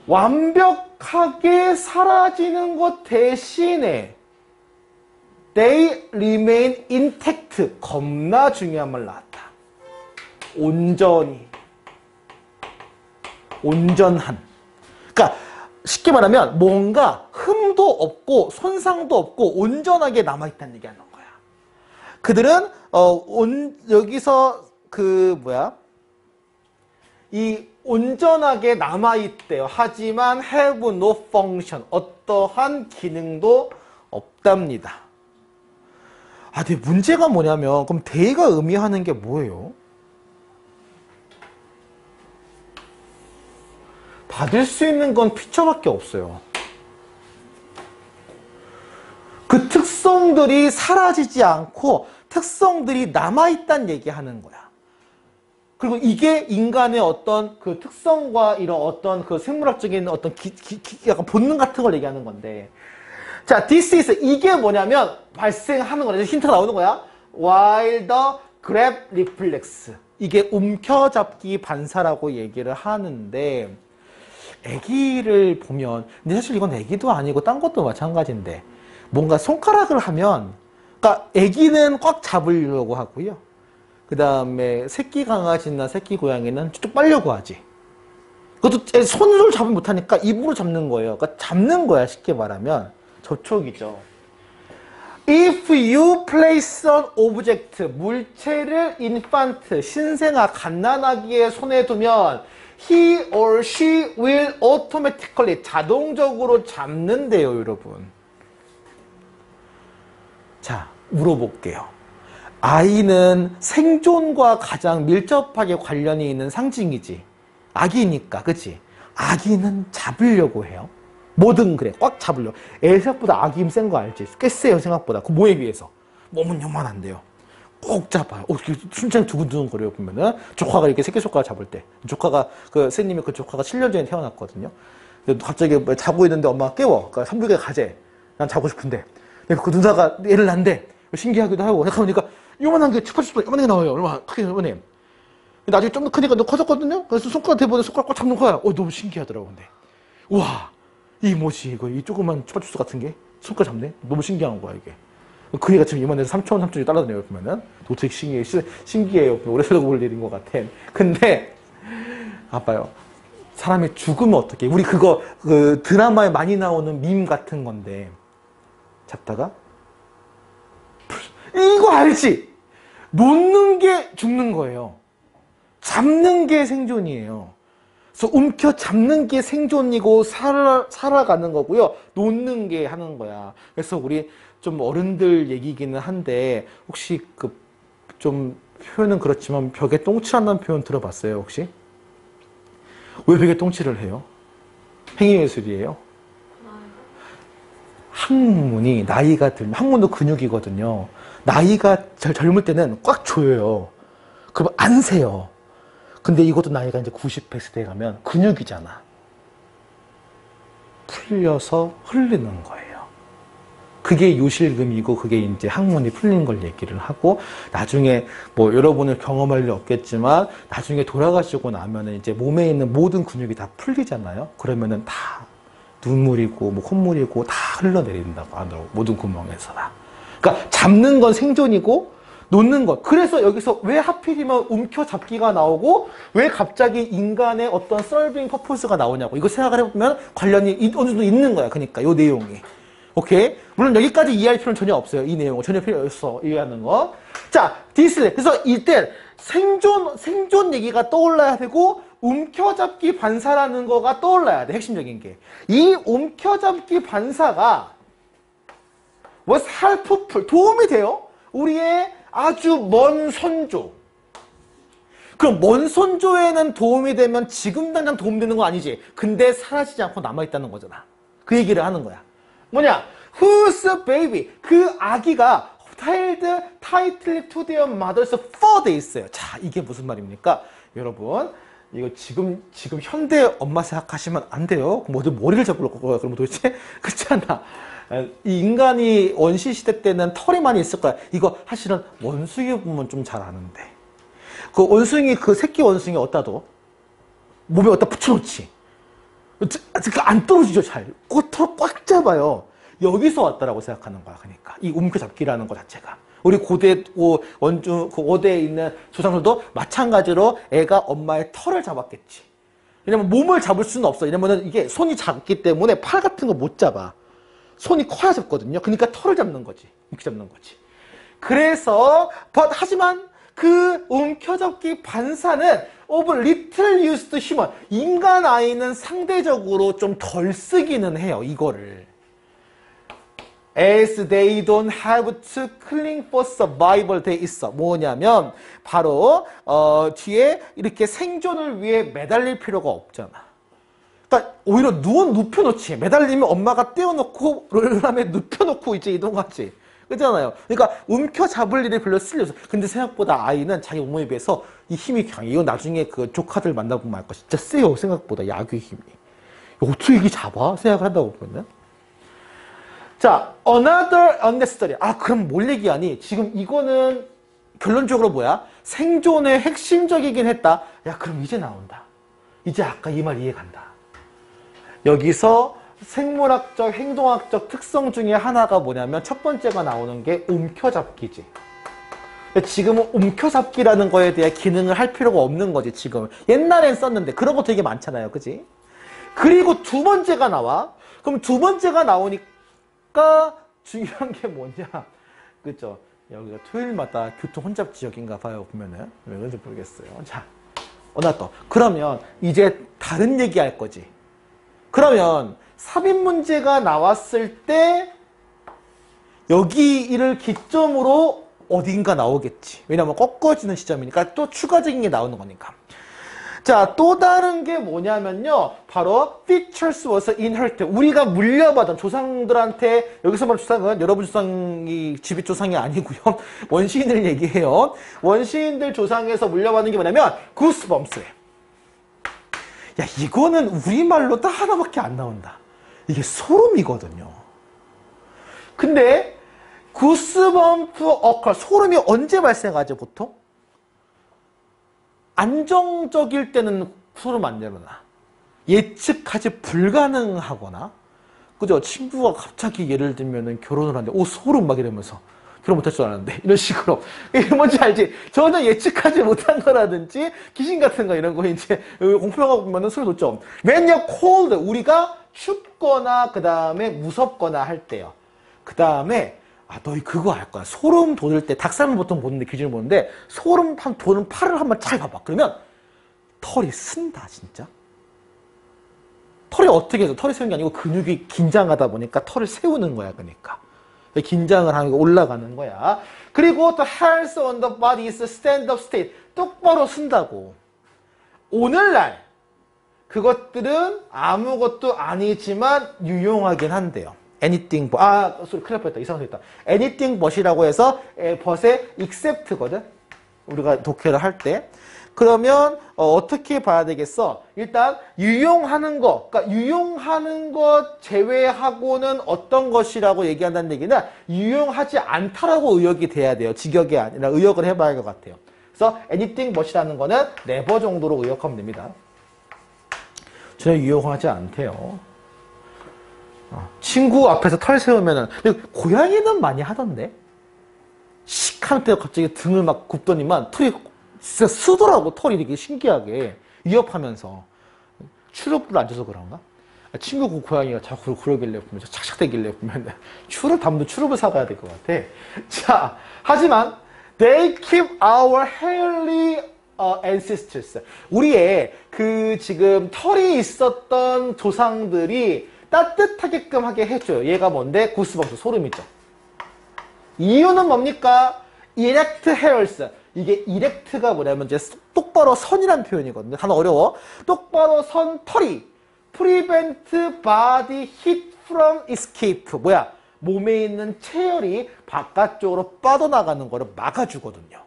완벽하게 사라지는 것 대신에 they remain intact 겁나 중요한 말 나왔다. 온전히 온전한 그러니까 쉽게 말하면 뭔가 흠도 없고 손상도 없고 온전하게 남아있다는 얘기 하는 거야. 그들은 어, 온, 여기서 그 뭐야 이 온전하게 남아있대요. 하지만 have no function 어떠한 기능도 없답니다. 아, 근데 문제가 뭐냐면 그럼 they가 의미하는 게 뭐예요? 받을 수 있는 건 피처밖에 없어요. 그 특성들이 사라지지 않고 특성들이 남아있다는 얘기하는 거야. 그리고 이게 인간의 어떤 그 특성과 이런 어떤 그 생물학적인 어떤 기, 기, 기- 약간 본능 같은 걸 얘기하는 건데. 자, this is 이게 뭐냐면 발생하는. 이제 힌트가 나오는 거야. While the grab reflex 이게 움켜잡기 반사라고 얘기를 하는데 애기를 보면 근데 사실 이건 애기도 아니고 딴 것도 마찬가지인데 뭔가 손가락을 하면 그러니까 애기는 꽉 잡으려고 하고요. 그 다음에 새끼 강아지나 새끼 고양이는 쭉 빨려고 하지. 그것도 애 손으로 잡으면 못하니까 입으로 잡는 거예요. 그러니까 잡는 거야 쉽게 말하면 저촉이죠. If you place an object, 물체를 infant, 신생아, 갓난아기의 손에 두면 he or she will automatically, 자동적으로 잡는데요, 여러분. 자, 물어볼게요. 아이는 생존과 가장 밀접하게 관련이 있는 상징이지. 아기니까, 그치? 아기는 잡으려고 해요. 뭐든 그래. 꽉 잡으려고. 애 생각보다 아기 힘 센 거 알지? 꽤 세요, 생각보다. 그 뭐에 비해서. 몸은 요만한데요. 꼭 잡아요. 어, 심장이 두근두근 거려요, 보면은. 조카가 이렇게 새끼손가락 잡을 때. 조카가, 그, 선생님이 그 조카가 7년 전에 태어났거든요. 근데 갑자기 뭐 자고 있는데 엄마가 깨워. 그러니까 삼육에 가재. 난 자고 싶은데. 그 누나가 애를 낳는데, 신기하기도 하고. 생각해보니까 요만한 게 추파추파 요만한 게 나와요. 얼마나 크게, 어머님. 나중에 좀 더 크니까 너 커졌거든요? 그래서 손가락 대보니 손가락 꽉 잡는 거야. 어, 너무 신기하더라고, 근데. 우와, 이 뭐지, 이거, 이 조그만 추파추스 같은 게? 손가락 잡네? 너무 신기한 거야, 이게. 그 애가 지금 이만해서 3천 3천이 따라다녀요, 보면은. 도대체 신기해, 시- 신기해요. 오래 살고 볼 일인 것 같아. 근데, 아빠요. 사람이 죽으면 어떡해. 우리 그거, 그 드라마에 많이 나오는 밈 같은 건데. 잡다가, 이거 알지? 놓는 게 죽는 거예요. 잡는 게 생존이에요. 그래서 움켜 잡는 게 생존이고 살아, 살아가는 거고요. 놓는 게 하는 거야. 그래서 우리 좀 어른들 얘기기는 한데 혹시 그 좀 표현은 그렇지만 벽에 똥칠한다는 표현 들어봤어요 혹시? 왜 벽에 똥칠을 해요? 행위예술이에요. 항문이 나이가 들면 항문도 근육이거든요. 나이가 절- 젊을 때는 꽉 조여요. 그럼 안 세요. 근데 이것도 나이가 이제 90, 100세 가면 근육이잖아. 풀려서 흐르는 거예요. 그게 요실금이고 그게 이제 항문이 풀리는 걸 얘기를 하고 나중에 뭐 여러분을 경험할 일 없겠지만 나중에 돌아가시고 나면은 이제 몸에 있는 모든 근육이 다 풀리잖아요. 그러면은 다 눈물이고 뭐 콧물이고 다 흘러내린다고 하더라고 모든 구멍에서 다. 그러니까 잡는 건 생존이고 놓는 것. 그래서 여기서 왜 하필이면 움켜잡기가 나오고 왜 갑자기 인간의 어떤 서빙 퍼포스가 나오냐고 이거 생각을 해보면 관련이 이- 어느 정도 있는 거야. 그러니까 요 내용이. 오케이. 물론 여기까지 이해할 필요는 전혀 없어요. 이 내용 전혀 필요 없어 이해하는 거. 자, 디스레. 그래서 이때 생존 생존 얘기가 떠올라야 되고 움켜잡기 반사라는 거가 떠올라야 돼. 핵심적인 게. 이 움켜잡기 반사가 뭐 살풀풀 도움이 돼요. 우리의 아주 먼 선조. 그럼 먼 선조에는 도움이 되면 지금 당장 도움되는 거 아니지. 근데 사라지지 않고 남아있다는 거잖아. 그 얘기를 하는 거야. 뭐냐? Whose baby? 그 아기가 held tightly to their mother's fur 돼 있어요. 자, 이게 무슨 말입니까? 여러분, 이거 지금, 지금 현대 엄마 생각하시면 안 돼요. 뭐든 머리를 거야. 그러면 도대체? 그렇지 않아. 이 인간이 원시 시대 때는 털이 많이 있을 거야. 이거 사실은 원숭이 보면 좀 잘 아는데. 그 원숭이, 그 새끼 원숭이 어디다 둬? 몸에 어디다 붙여놓지. 안 떨어지죠, 잘. 털을 꽉 잡아요. 여기서 왔다라고 생각하는 거야, 그러니까. 이 움켜잡기라는 것 자체가. 우리 고대, 오, 원주, 그 고대에 있는 조상들도 마찬가지로 애가 엄마의 털을 잡았겠지. 왜냐면 몸을 잡을 수는 없어. 왜냐면은 이게 손이 작기 때문에 팔 같은 거 못 잡아. 손이 커야 잡거든요. 그러니까 털을 잡는 거지. 움켜 잡는 거지. 그래서, but, 하지만 그 움켜잡기 반사는 of little used human. 인간 아이는 상대적으로 좀 덜 쓰기는 해요, 이거를. as they don't have to cling for survival 돼 있어. 뭐냐면 바로 어, 뒤에 이렇게 생존을 위해 매달릴 필요가 없잖아. 그러니까 오히려 누워 눕혀놓지. 매달리면 엄마가 떼어놓고 롤람에 눕혀놓고 이제 이동하지. 그잖아요. 그러니까 움켜 잡을 일이 별로 쓸려 없어. 근데 생각보다 아이는 자기 몸에 비해서 이 힘이 강해. 이건 나중에 그 조카들 만나보면 알 거 진짜 세요. 생각보다 야귀 힘이. 어떻게 이게 잡아? 생각을 한다고 보면. 자, another unnecessary. 아, 그럼 뭘 얘기하니? 지금 이거는 결론적으로 뭐야? 생존의 핵심적이긴 했다. 야, 그럼 이제 나온다. 이제 아까 이 말 이해 간다. 여기서 생물학적, 행동학적 특성 중에 하나가 뭐냐면 첫 번째가 나오는 게 움켜잡기지. 지금은 움켜잡기라는 거에 대해 기능을 할 필요가 없는 거지, 지금. 옛날엔 썼는데. 그런 거 되게 많잖아요. 그지? 그리고 두 번째가 나와. 그럼 두 번째가 나오니까 중요한 게 뭐냐. 그죠? 여기가 토요일마다 교통 혼잡 지역인가 봐요, 보면은. 왜 그런지 모르겠어요. 자, 어나 또. 그러면 이제 다른 얘기 할 거지. 그러면 삽입 문제가 나왔을 때 여기 를 기점으로 어딘가 나오겠지. 왜냐면 꺾어지는 시점이니까 또 추가적인 게 나오는 거니까. 자, 또 다른 게 뭐냐면요. 바로 features was inherited. 우리가 물려받은 조상들한테 여기서 말하는 조상은 여러분 조상이 집이 조상이 아니고요. 원시인을 얘기해요. 원시인들 조상에서 물려받는 게 뭐냐면 goosebumps. 야, 이거는 우리말로 딱 하나밖에 안 나온다. 이게 소름이거든요. 근데 구스범프 어컬 소름이 언제 발생하죠 보통? 안정적일 때는 소름 안 일어나. 예측하지 불가능하거나 그죠? 친구가 갑자기 예를 들면은 결혼을 하는데 오 소름 막 이러면서 결혼 못할 줄 알았는데 이런 식으로 이게 뭔지 알지? 전혀 예측하지 못한 거라든지 귀신 같은 거 이런 거 이제 공포영화 보면은 소리 돋죠. When you're cold 우리가 춥거나 그 다음에 무섭거나 할 때요. 그 다음에 아 너희 그거 알 거야. 소름 돋을 때 닭살은 보통 보는데 기준을 보는데 소름 한 도는 팔을 한번 잘 봐봐. 그러면 털이 쓴다 진짜. 털이 어떻게 해서 털이 세우는 게 아니고 근육이 긴장하다 보니까 털을 세우는 거야 그러니까. 긴장을 하는 거 올라가는 거야. 그리고 또 health on the body is stand up state. 똑바로 쓴다고. 오늘날 그것들은 아무것도 아니지만 유용하긴 한데요. anything but 아 소리 큰일 날 뻔했다 이상한 소리 했다 anything but이라고 해서 에, but의 except거든 우리가 독해를 할 때 그러면 어, 떻게 봐야 되겠어? 일단 유용하는 거 그러니까 유용하는 것 제외하고는 어떤 것이라고 얘기한다는 얘기는 유용하지 않다라고 의역이 돼야 돼요. 직역이 아니라 의역을 해봐야 할 것 같아요. 그래서 anything but이라는 거는 never 정도로 의역하면 됩니다. 전혀 유용하지 않대요. 어, 친구 앞에서 털 세우면은 근데 고양이는 많이 하던데? 식 하는 때 갑자기 등을 막 굽더니만 털이 진짜 쓰더라고 털이 되게 신기하게 위협하면서 추럽을 앉아서 그런가? 아, 친구 그 고양이가 자꾸 그러길래 보면서 착착대길래 보면 추럽 담도 추럽을 사가야 될 것 같아 자 하지만 they keep our hairy uh, ancestors 우리의 그 지금 털이 있었던 조상들이 따뜻하게끔 하게 해줘요. 얘가 뭔데? 구스범스 소름이죠. 이유는 뭡니까? erect hairs. 이게 erect가 뭐냐면 이제 똑바로 선이라는 표현이거든요. 단어 어려워. 똑바로 선 털이 prevent body heat from escape. 뭐야? 몸에 있는 체열이 바깥쪽으로 빠져나가는 거를 막아주거든요.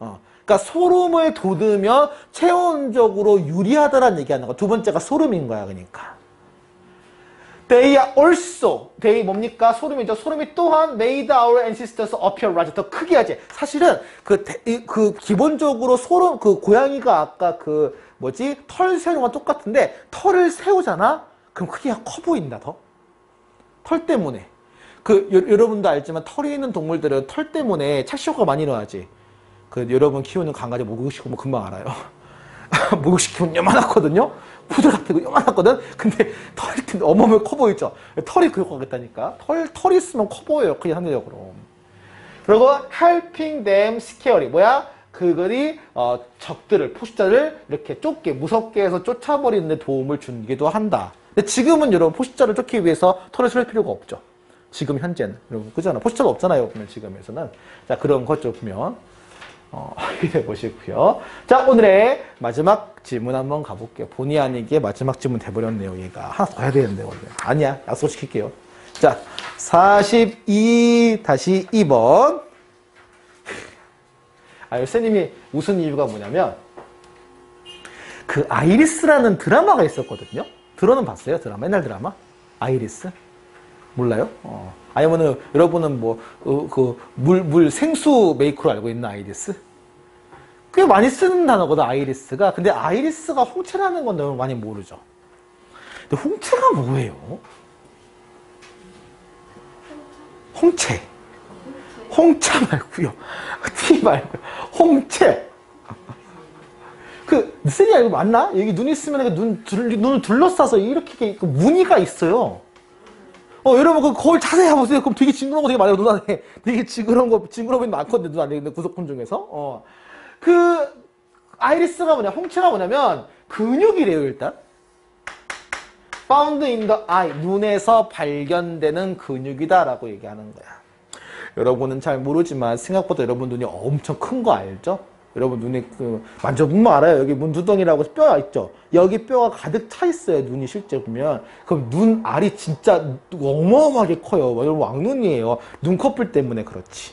어. 그러니까 소름을 돋으며 체온적으로 유리하다라는 얘기하는 거. 두 번째가 소름인 거야, 그러니까. They are also, they 뭡니까? 소름이죠. 소름이 또한 made our ancestors appear larger. 더 크게 하지. 사실은 그, 그 기본적으로 소름, 그 고양이가 아까 그 뭐지? 털 세우는 건 똑같은데 털을 세우잖아? 그럼 크기가 커 보인다 더. 털 때문에. 그 여, 여러분도 알지만 털이 있는 동물들은 털 때문에 착시효과가 많이 일어나지. 그 여러분 키우는 강아지 목욕시키면 금방 알아요. 목욕시키면 요만하거든요. 푸들 같은 거 요만하거든. 근데 털이 근데 어마어마하게 커 보이죠. 털이 그 효과가 있다니까. 털 털이 있으면 커 보여요. 그게 상대적으로. 그리고 helping them securely 뭐야? 그들이 어, 적들을 포식자를 이렇게 쫓게 무섭게 해서 쫓아버리는 데 도움을 주기도 한다. 근데 지금은 여러분 포식자를 쫓기 위해서 털을 쓸 필요가 없죠. 지금 현재는 여러분 그잖아 포식자가 없잖아요 지금에서는 자 그런 것좀 보면 어, 확인해 보시고요. 자 오늘의 마지막 질문 한번 가볼게요. 본의 아니게 마지막 질문 돼버렸네요. 얘가 하나 더 해야 되는데 원래 아니야 약속 시킬게요. 자 42 다시 2번 아, 선생님이 웃은 이유가 뭐냐면, 그 아이리스라는 드라마가 있었거든요? 들어는 봤어요? 드라마? 옛날 드라마? 아이리스? 몰라요? 어. 아니면은, 여러분은 뭐, 어, 그, 물, 물 생수 메이크로 알고 있는 아이리스? 꽤 많이 쓰는 단어거든, iris가. 근데 iris가 홍채라는 건 너무 많이 모르죠. 근데 홍채가 뭐예요? 홍채. 홍차 말고요. tea 말고 홍채. 그 쓰리 알고 맞나? 여기 눈 있으면 그눈 둘, 눈을 둘러싸서 이렇게 그 무늬가 있어요. 어 여러분 그 거울 자세히 해보세요. 그럼 되게 징그러운 거 되게 많아요. 눈 안에 되게 징그러운 거 징그러운 거 많거든요. 눈 안에 있는 구성품 중에서. 어 그 아이리스가 뭐냐? 홍채가 뭐냐면 근육이래요 일단. found in the eye 눈에서 발견되는 근육이다라고 얘기하는 거야. 여러분은 잘 모르지만 생각보다 여러분 눈이 엄청 큰 거 알죠? 여러분 눈이 그 만져보면 알아요. 여기 문두덩이라고 뼈가 있죠. 여기 뼈가 가득 차 있어요. 눈이 실제 보면 그럼 눈 알이 진짜 어마어마하게 커요. 여러분 왕눈이에요. 눈꺼풀 때문에 그렇지.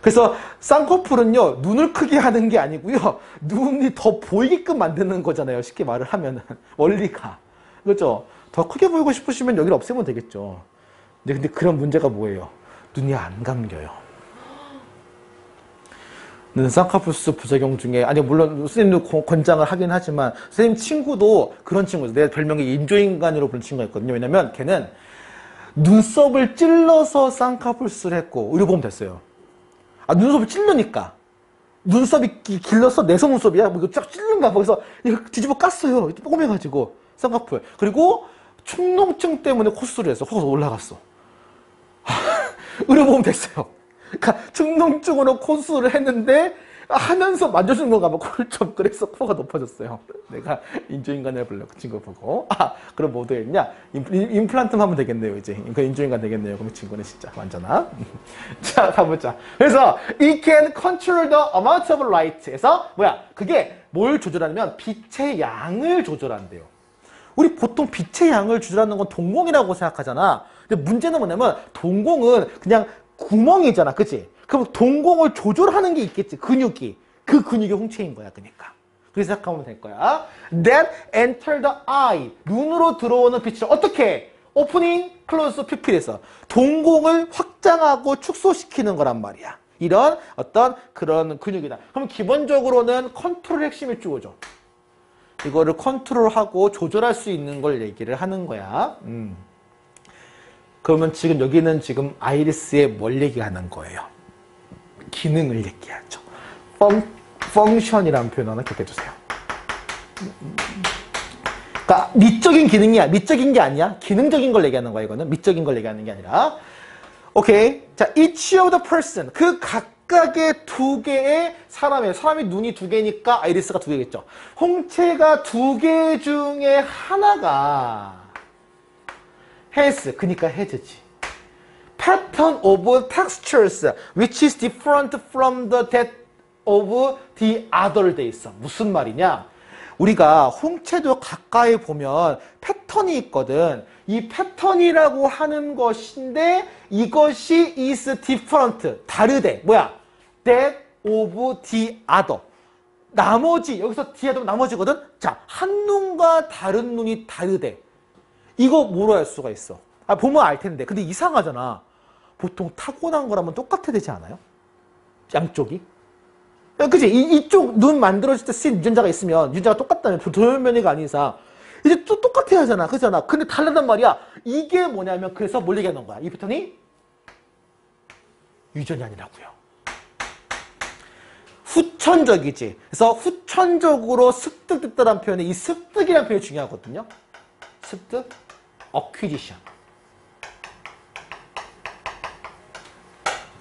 그래서 쌍꺼풀은요 눈을 크게 하는 게 아니고요 눈이 더 보이게끔 만드는 거잖아요. 쉽게 말을 하면은 원리가 그렇죠. 더 크게 보이고 싶으시면 여기를 없애면 되겠죠. 근데 그런 문제가 뭐예요? 눈이 안 감겨요. 는 쌍꺼풀수 부작용 중에 아니 물론 선생님도 고- 권장을 하긴 하지만 선생님 친구도 그런 친구죠. 내 별명이 인조인간으로 부른 친구가 있거든요. 왜냐면 걔는 눈썹을 찔러서 쌍꺼풀수를 했고 의료보험 됐어요. 아 눈썹을 찔르니까 눈썹이 기- 길러서 내 속눈썹이야. 뭐 이거 쫙 찔른가 봐. 그래서 뒤집어 깠어요. 뽀금해가지고 쌍꺼풀. 그리고 축농증 때문에 코수술을 했어. 코가 올라갔어. 의료보험 됐어요. 그러니까 축농증으로 코수술을 했는데 하면서 만져주는 건가 봐. 좀 그래서 코가 높아졌어요. 내가 인조인간 해볼래 그 친구 보고 아 그럼 뭐 되겠냐? 임- 임플란트만 하면 되겠네요 이제. 그 인조인간 되겠네요. 그럼 이 친구는 진짜 완전한. 자 가보자. 그래서 it can control the amount of light에서 뭐야? 그게 뭘 조절하냐면 빛의 양을 조절한대요. 우리 보통 빛의 양을 조절하는 건 동공이라고 생각하잖아. 근데 문제는 뭐냐면 동공은 그냥 구멍이잖아. 그치? 그럼 동공을 조절하는 게 있겠지. 근육이. 그 근육이 홍채인 거야. 그러니까. 그렇게 생각하면 될 거야. That enter the eye. 눈으로 들어오는 빛을 어떻게? opening, close, pupil에서 동공을 확장하고 축소시키는 거란 말이야. 이런 어떤 그런 근육이다. 그럼 기본적으로는 컨트롤 핵심이 주어져. 이거를 컨트롤하고 조절할 수 있는 걸 얘기를 하는 거야. 음. 그러면 지금 여기는 지금 iris의 뭘 얘기하는 거예요? 기능을 얘기하죠. 펑, 펑션이라는 표현 하나 기억해 주세요. 그러니까 미적인 기능이야. 미적인 게 아니야. 기능적인 걸 얘기하는 거야. 이거는 미적인 걸 얘기하는 게 아니라. 오케이. 자, each of the person 그 각각의 두 개의 사람의 사람이 눈이 두 개니까 아이리스가 두 개겠죠. 홍채가 두 개 중에 하나가 has 그니까 has지. pattern of textures which is different from the that of the other days. 무슨 말이냐? 우리가 홍채도 가까이 보면 패턴이 있거든. 이 패턴이라고 하는 것인데 이것이 is different. 다르대. 뭐야? that of the other. 나머지 여기서 the other 나머지거든. 자, 한 눈과 다른 눈이 다르대. 이거 뭐로 할 수가 있어? 아, 보면 알 텐데. 근데 이상하잖아. 보통 타고난 거라면 똑같아야 되지 않아요? 양쪽이? 야, 그지? 이, 이쪽 눈 만들어질 때 쓰인 유전자가 있으면 유전자가 똑같다면 돌면이가 아닌 이상 이제 또 똑같아야 하잖아. 그잖아. 근데 다르단 말이야. 이게 뭐냐면 그래서 뭘 얘기하는 거야. 이 패턴이 유전이 아니라고요. 후천적이지. 그래서 후천적으로 습득됐다는 표현에 이 습득이라는 표현이 중요하거든요. 습득, 어퀴지션.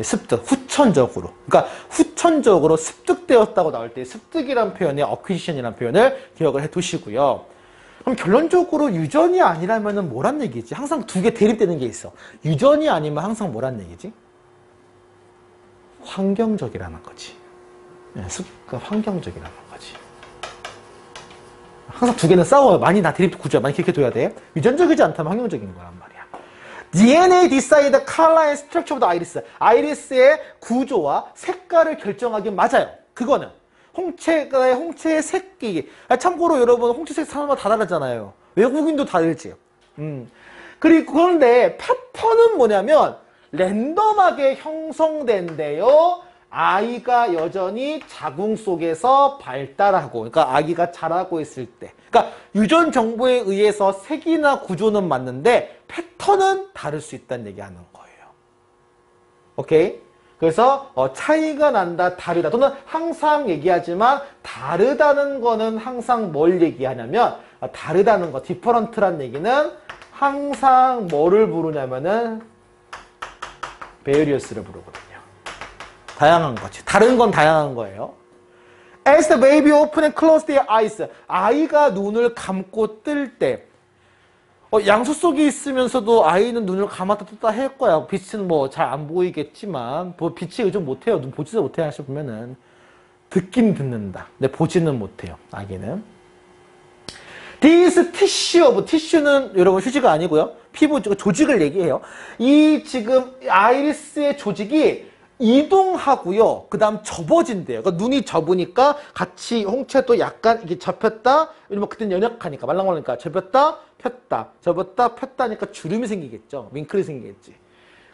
습득, 후천적으로. 그러니까 후천적으로 습득되었다고 나올 때 습득이란 표현에 어퀴지션이라는 표현을 기억을 해 두시고요. 그럼 결론적으로 유전이 아니라면 뭐란 얘기지? 항상 두 개 대립되는 게 있어. 유전이 아니면 항상 뭐란 얘기지? 환경적이라는 거지. 네, 습, 그 환경적이라는. 항상 두 개는 싸워요. 많이 다 대립 구조야. 많이 기억해둬야 돼. 유전적이지 않다면 환경적인 거란 말이야. DNA decide color and structure of the iris. 아이리스의 구조와 색깔을 결정하긴 맞아요. 그거는. 홍채의 홍채의 색이. 아, 참고로 여러분 홍채색 사람마다 다 다르잖아요. 외국인도 다르지. 음. 그리고 그런데 패턴은 뭐냐면 랜덤하게 형성된대요. 아이가 여전히 자궁 속에서 발달하고, 그러니까 아기가 자라고 있을 때. 그러니까 유전 정보에 의해서 색이나 구조는 맞는데 패턴은 다를 수 있다는 얘기하는 거예요. 오케이? 그래서 어, 차이가 난다, 다르다 또는 항상 얘기하지만 다르다는 거는 항상 뭘 얘기하냐면 어, 다르다는 거, 디퍼런트란 얘기는 항상 뭐를 부르냐면은 베리어스를 부르거든요. 다양한 거지. 다른 건 다양한 거예요. As the baby open and close their eyes. 아이가 눈을 감고 뜰 때. 어, 양수 속에 있으면서도 아이는 눈을 감았다 떴다 할 거야. 빛은 뭐 잘 안 보이겠지만, 뭐 빛이 요즘 못해요. 눈 보지도 못해 하시면은. 듣긴 듣는다. 근데 보지는 못해요. 아기는. This tissue of, tissue는 여러분 휴지가 아니고요. 피부 조직을 얘기해요. 이 지금 아이리스의 조직이 이동하고요. 그 다음 접어진대요. 그러니까 눈이 접으니까 같이 홍채도 약간 이게 접혔다. 왜냐면 그때는 연약하니까 말랑말랑하니까 접혔다, 폈다, 접었다, 폈다니까 주름이 생기겠죠. 윙클이 생기겠지.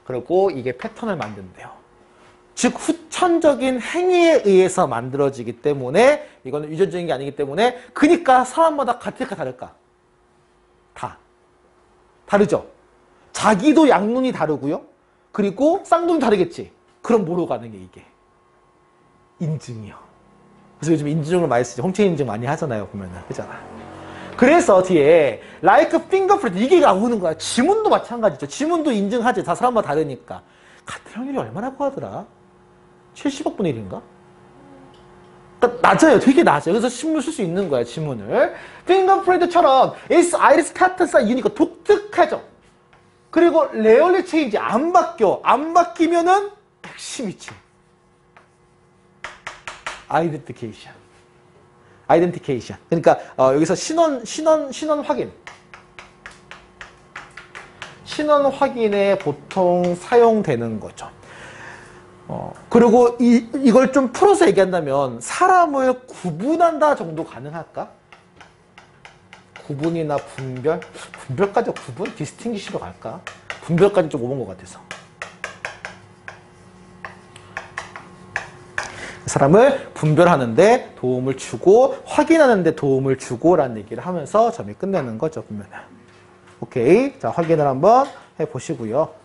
그리고 이게 패턴을 만든대요. 즉 후천적인 행위에 의해서 만들어지기 때문에 이거는 유전적인 게 아니기 때문에 그니까 사람마다 같을까 다를까? 다 다르죠. 자기도 양눈이 다르고요. 그리고 쌍둥이 다르겠지. 그럼 뭐로 가는 게 이게? 인증이요. 그래서 요즘 인증을 많이 쓰죠. 홍채 인증 많이 하잖아요. 보면은. 그잖아. 그래서 뒤에 like fingerprint 이게 나오는 거야. 지문도 마찬가지죠. 지문도 인증하지. 다 사람마다 다르니까. 같은 확률이 얼마나 하더라? 70억 분의 1인가? 그러니까 낮아요. 되게 낮아요. 그래서 신문 쓸 수 있는 거야, 지문을. fingerprint처럼 irises are unique. 독특하죠. 그리고 rarely change 안 바뀌어. 안 바뀌면은 핵심이지. identification. identification. 그러니까 어, 여기서 신원 신원 신원 확인. 신원 확인에 보통 사용되는 거죠. 어, 그리고 이, 이걸 좀 풀어서 얘기한다면 사람을 구분한다 정도 가능할까? 구분이나 분별? 분별까지 구분? 디스팅기시로 갈까? 분별까지 좀 오은 것 같아서. 사람을 분별하는데 도움을 주고 확인하는데 도움을 주고 라는 얘기를 하면서 점이 끝내는 거죠 보면은. 오케이. 자 확인을 한번 해보시고요